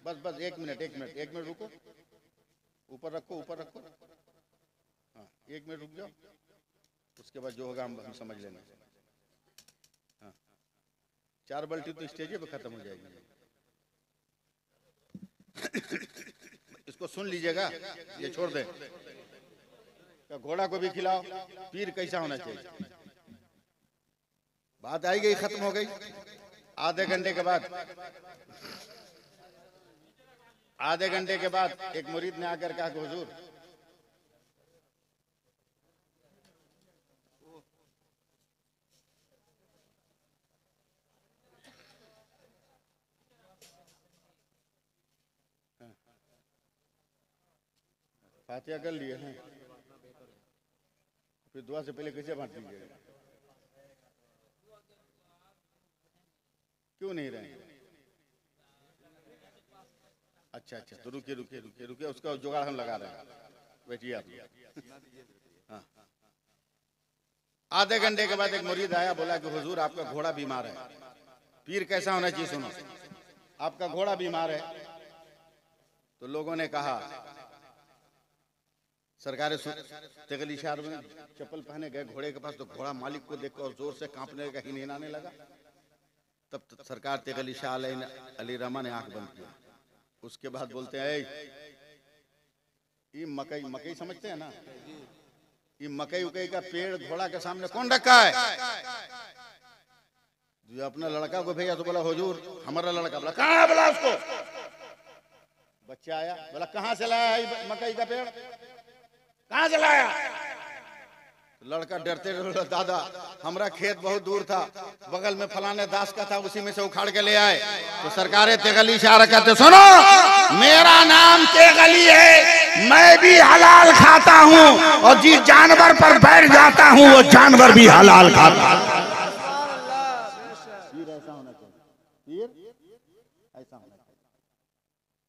बस बस एक मिनट एक मिनट एक मिनट रुको। ऊपर रखो ऊपर रखो। हाँ एक मिनट रुक जाओ। उसके बाद जो होगा हम समझ लेंगे। हाँ चार बल्टी तो स्टेज पे खत्म हो जाएगी। इसको सुन लीजिएगा, ये छोड़ दे। घोड़ा को भी खिलाओ, पीर कैसा होना चाहिए? बात आई गई, खत्म हो गई। आधे घंटे के बाद, आधे घंटे के बाद एक मुरीद ने आकर कहा हुजूर फातिहा कर लिए हैं। फिर दुआ से पहले कैसे बांट दीजिएगा क्यों नहीं रहे? अच्छा अच्छा तो रुकिए रुकिए रुकिए रुकिए, उसका जुगाड़ हम लगा रहे हैं। बैठिए आप। हाँ। आधे घंटे के बाद एक मुरीद आया, बोला कि हुजूर, आपका घोड़ा बीमार है। पीर कैसा होना चाहिए, सुनो। आपका घोड़ा बीमार है। तो लोगों ने कहा सरकार तेगली शहर में चप्पल पहने गए, घोड़े के पास तो घोड़ा मालिक को देखकर और ज़ोर से कांपने लगा ही आने लगा। तब तो सरकार तेगली शाह अली रमा ने आँख बंद किया। उसके बाद बोलते हैं ये मकई मकई समझते हैं ना? ये मकई उकई का पेड़ घोड़ा के सामने कौन रखा है? जो अपना लड़का को भेजा तो बोला, हजूर, हमारा लड़का। बोला, कहा बोला उसको? बच्चा आया, बोला, कहाँ से लाया मकई का पेड़? कहाँ से लाया? लड़का डरते डरते दादा, हमारा खेत बहुत दूर था। बगल में फलाने दास का था, उसी में से उखाड़ के ले आए। तो सरकारें तेगली शाह कहते सुनो, मेरा नाम तेगली है। मैं भी हलाल खाता हूँ और जिस जानवर पर बैठ जाता हूँ, वो जानवर भी हलाल खाता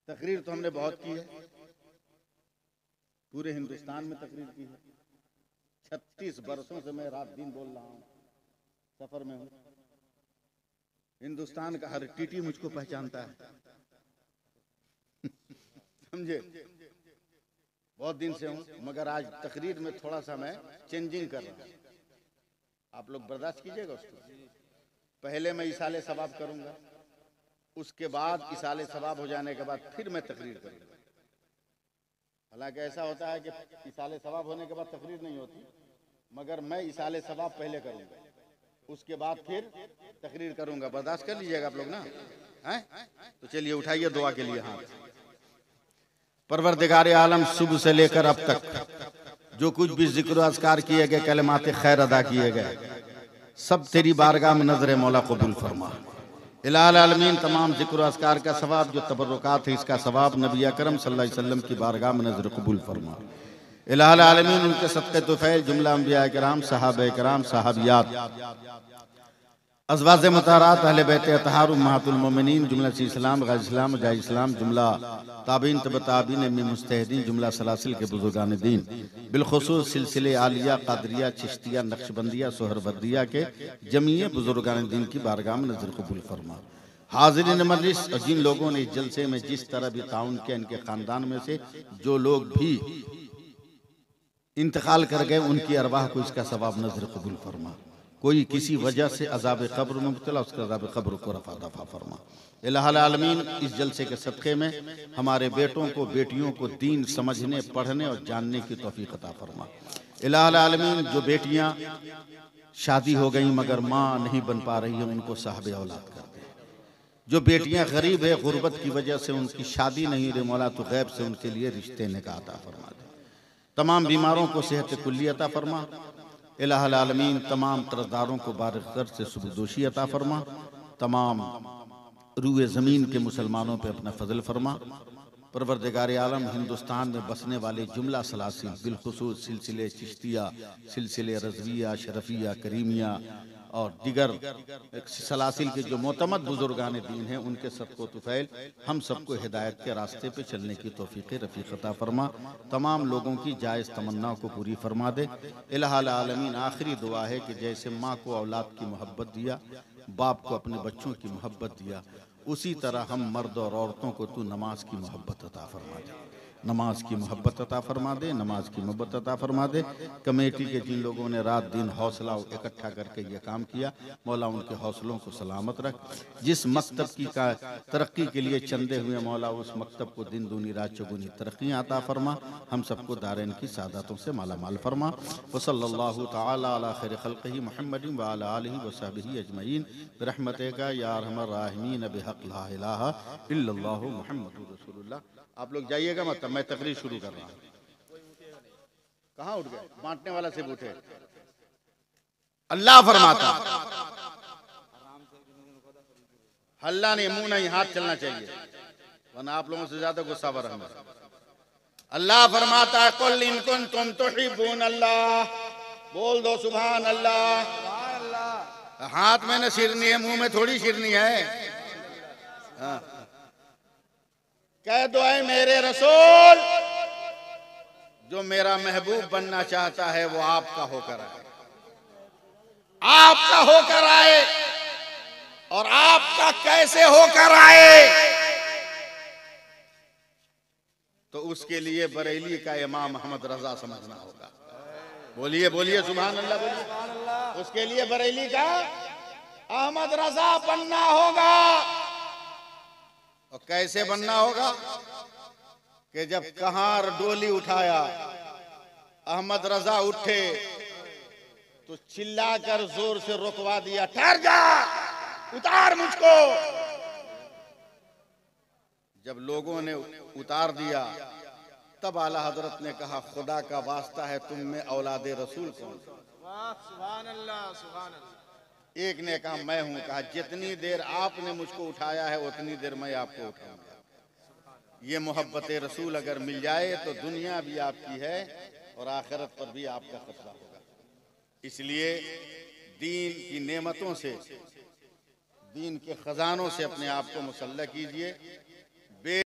तकरीर तो हमने बहुत की है। पूरे हिंदुस्तान में तकरीर की है। छत्तीस वर्षों से मैं रात दिन बोल रहा हूँ। सफ़र में हूँ। हिंदुस्तान का हर टीटी मुझको पहचानता है। समझे? बहुत दिन से हूँ, मगर आज तकरीर में थोड़ा सा मैं चेंजिंग कर रहा हूँ। आप लोग बर्दाश्त कीजिएगा उसको। पहले मैं इसाले सवाब करूँगा, उसके बाद इसाले सवाब हो जाने के बाद फिर मैं तकरीर करूँगा। हालाँकि ऐसा होता है कि इसाले सवाब होने के बाद तकरीर नहीं होती, मगर मैं इसाले सवाब पहले करूँगा। उसके बाद फिर तकरीर करूँगा। बर्दाश्त कर लीजिएगा आप लोग ना, हैं? तो चलिए उठाइए दुआ के लिए हाथ परवरदिगार आलम, सुबह से लेकर अब तक, जो कुछ भी ज़िक्र असकार किए गए, कलमात खैर अदा किए गए, सब तेरी बारगाह में नज़र मौला कबूल फरमा। इलामीन तमाम ज़िक्र असकार का सवाब, जो तबरक़ात है, इसका सवाब नबी करम वसल्लम की बारगाह में नज़र कबूल फरमा। इलामीन उनके सदक़ तुफ़ैल जुमला अम्बिया कराम साहब कराम साहबियात। अजवाज मतारात अहल बैत अतहार महातुलमिन जुमला इस्लाम गैर इस्लाम, जय इस्लाम, जुमला ताबीन, तब ताबीन में मुस्तहदीन, जुमला सलासिल के बुजुर्गान दीन बिलखसूस सिलसिले आलिया, कादरिया, चिश्तिया, नक्शबंदिया सोहरबदिया के जमीय बुजुर्गान दीन की बारगाह में नज़र कबूल फरमा। हाजिर मजलिस जिन लोगों ने जलसे में जिस तरह भी ताउन किया, इनके ख़ानदान में से जो लोग भी इंतकाल कर गए, उनकी अरवाह को इसका सवाब नज़र कबूल फरमा। कोई किसी वजह से अजाब कब्र में मुबतला, उसका अजाब कब्र को रफा दफ़ा फरमा। आलमीन, इस जलसे के सदक़े में हमारे बेटों को, बेटियों को दीन समझने, पढ़ने और जानने की तोफ़ी अता फरमा। आलमीन, जो बेटियाँ शादी हो गई, मगर माँ नहीं बन पा रही है, उनको साहब औलाद कर दे जो बेटियाँ गरीब है, गुर्बत की वजह से उनकी शादी नहीं रही, मौला तो गैब से उनके लिए रिश्ते निकाह अता फरमा दे। तमाम बीमारों को सेहत कुल्ली अता फरमा। आलमीन, तमाम करदारों को बारकर से सुबदोशी अता फरमा, तमाम रूए ज़मीन के मुसलमानों पर अपना फजल फरमा। परवरदगार आलम, हिंदुस्तान में बसने वाले जुमला सलासी बिलखसूस सिलसिले चिश्तिया, सिलसिले रजविया, शरफिया, करीमिया और दिगर सलासिल के जो मोतमद बुजुर्गान दीन हैं, उनके सबको तुफैल, हम सबको हिदायत के रास्ते पे चलने की तोफ़ी रफ़ीक़ता फरमा। तमाम लोगों की जायज़ तमन्ना को पूरी फरमा दे। आलमीन, आखिरी दुआ है कि जैसे माँ को औलाद की मोहब्बत दिया, बाप को अपने बच्चों की मोहब्बत दिया, उसी तरह हम मर्द और औरतों को तू नमाज़ की मोहब्बत अता फरमा दे। नमाज़ की मोहब्बत अता फरमा दे, नमाज़ की मोहब्बत अता फरमा दे। कमेटी के जिन लोगों ने रात दिन हौसला इकट्ठा करके ये काम किया, मौला उनके हौसलों को सलामत रख। जिस मकतब की का तरक्की के लिए चंदे हुए मौला, उस मकतब को दिन दूनी रात चौगुनी तरक्की अता फरमा। हम सबको दारैन की सादतों से माला माल फरमा वसल्लल्लाहु ताला अला खैर खल्क़िही मुहम्मदिन व अला आलिहि व सहबिही अजमईन। रहमतिका या अरहमर राहिमीन, बिहक़ ला मुहम्मदुर रसूलुल्लाह। आप लोग जाइएगा मत मैं तकरीर शुरू कर रहा हूँ। कहाँ उठ गए? बांटने वाला से उठे। अल्लाह फरमाता हल्ला नहीं, मुँह नहीं, हाथ चलना चाहिए। वरना आप लोगों से ज़्यादा गुस्सा बर हम अल्लाह फरमाता है, कुल इनकुन तुम तो ही अल्लाह। बोल दो, सुभान अल्लाह। हाथ में न शिरनी है, मुँह में थोड़ी शिरनी है। हाँ। कह दो है मेरे रसूल, जो मेरा महबूब बनना चाहता है, वो आपका होकर आए। आपका होकर आए, और आपका कैसे होकर आए? तो उसके लिए बरेली का इमाम मोहम्मद रजा समझना होगा। बोलिए बोलिए सुबहान अल्लाह बोलिए। उसके लिए बरेली का अहमद रजा बनना होगा। और कैसे बनना होगा कि जब कहार डोली उठाया, अहमद रजा उठे तो चिल्लाकर ज़ोर से रोकवा दिया, ठहर जा, उतार मुझको। जब लोगों ने उतार दिया, तब आला हज़रत ने कहा, खुदा का वास्ता है तुम में औलाद रसूल कौन? एक ने कहा, मैं हूँ, कहा, जितनी देर आपने मुझको उठाया है, उतनी देर मैं आपको उठाऊँगा। ये मोहब्बत रसूल अगर मिल जाए तो दुनिया भी आपकी है और आखिरत पर भी आपका खतरा होगा। इसलिए दीन की नेमतों से, दीन के खजानों से अपने आप को मुसल्ला कीजिए।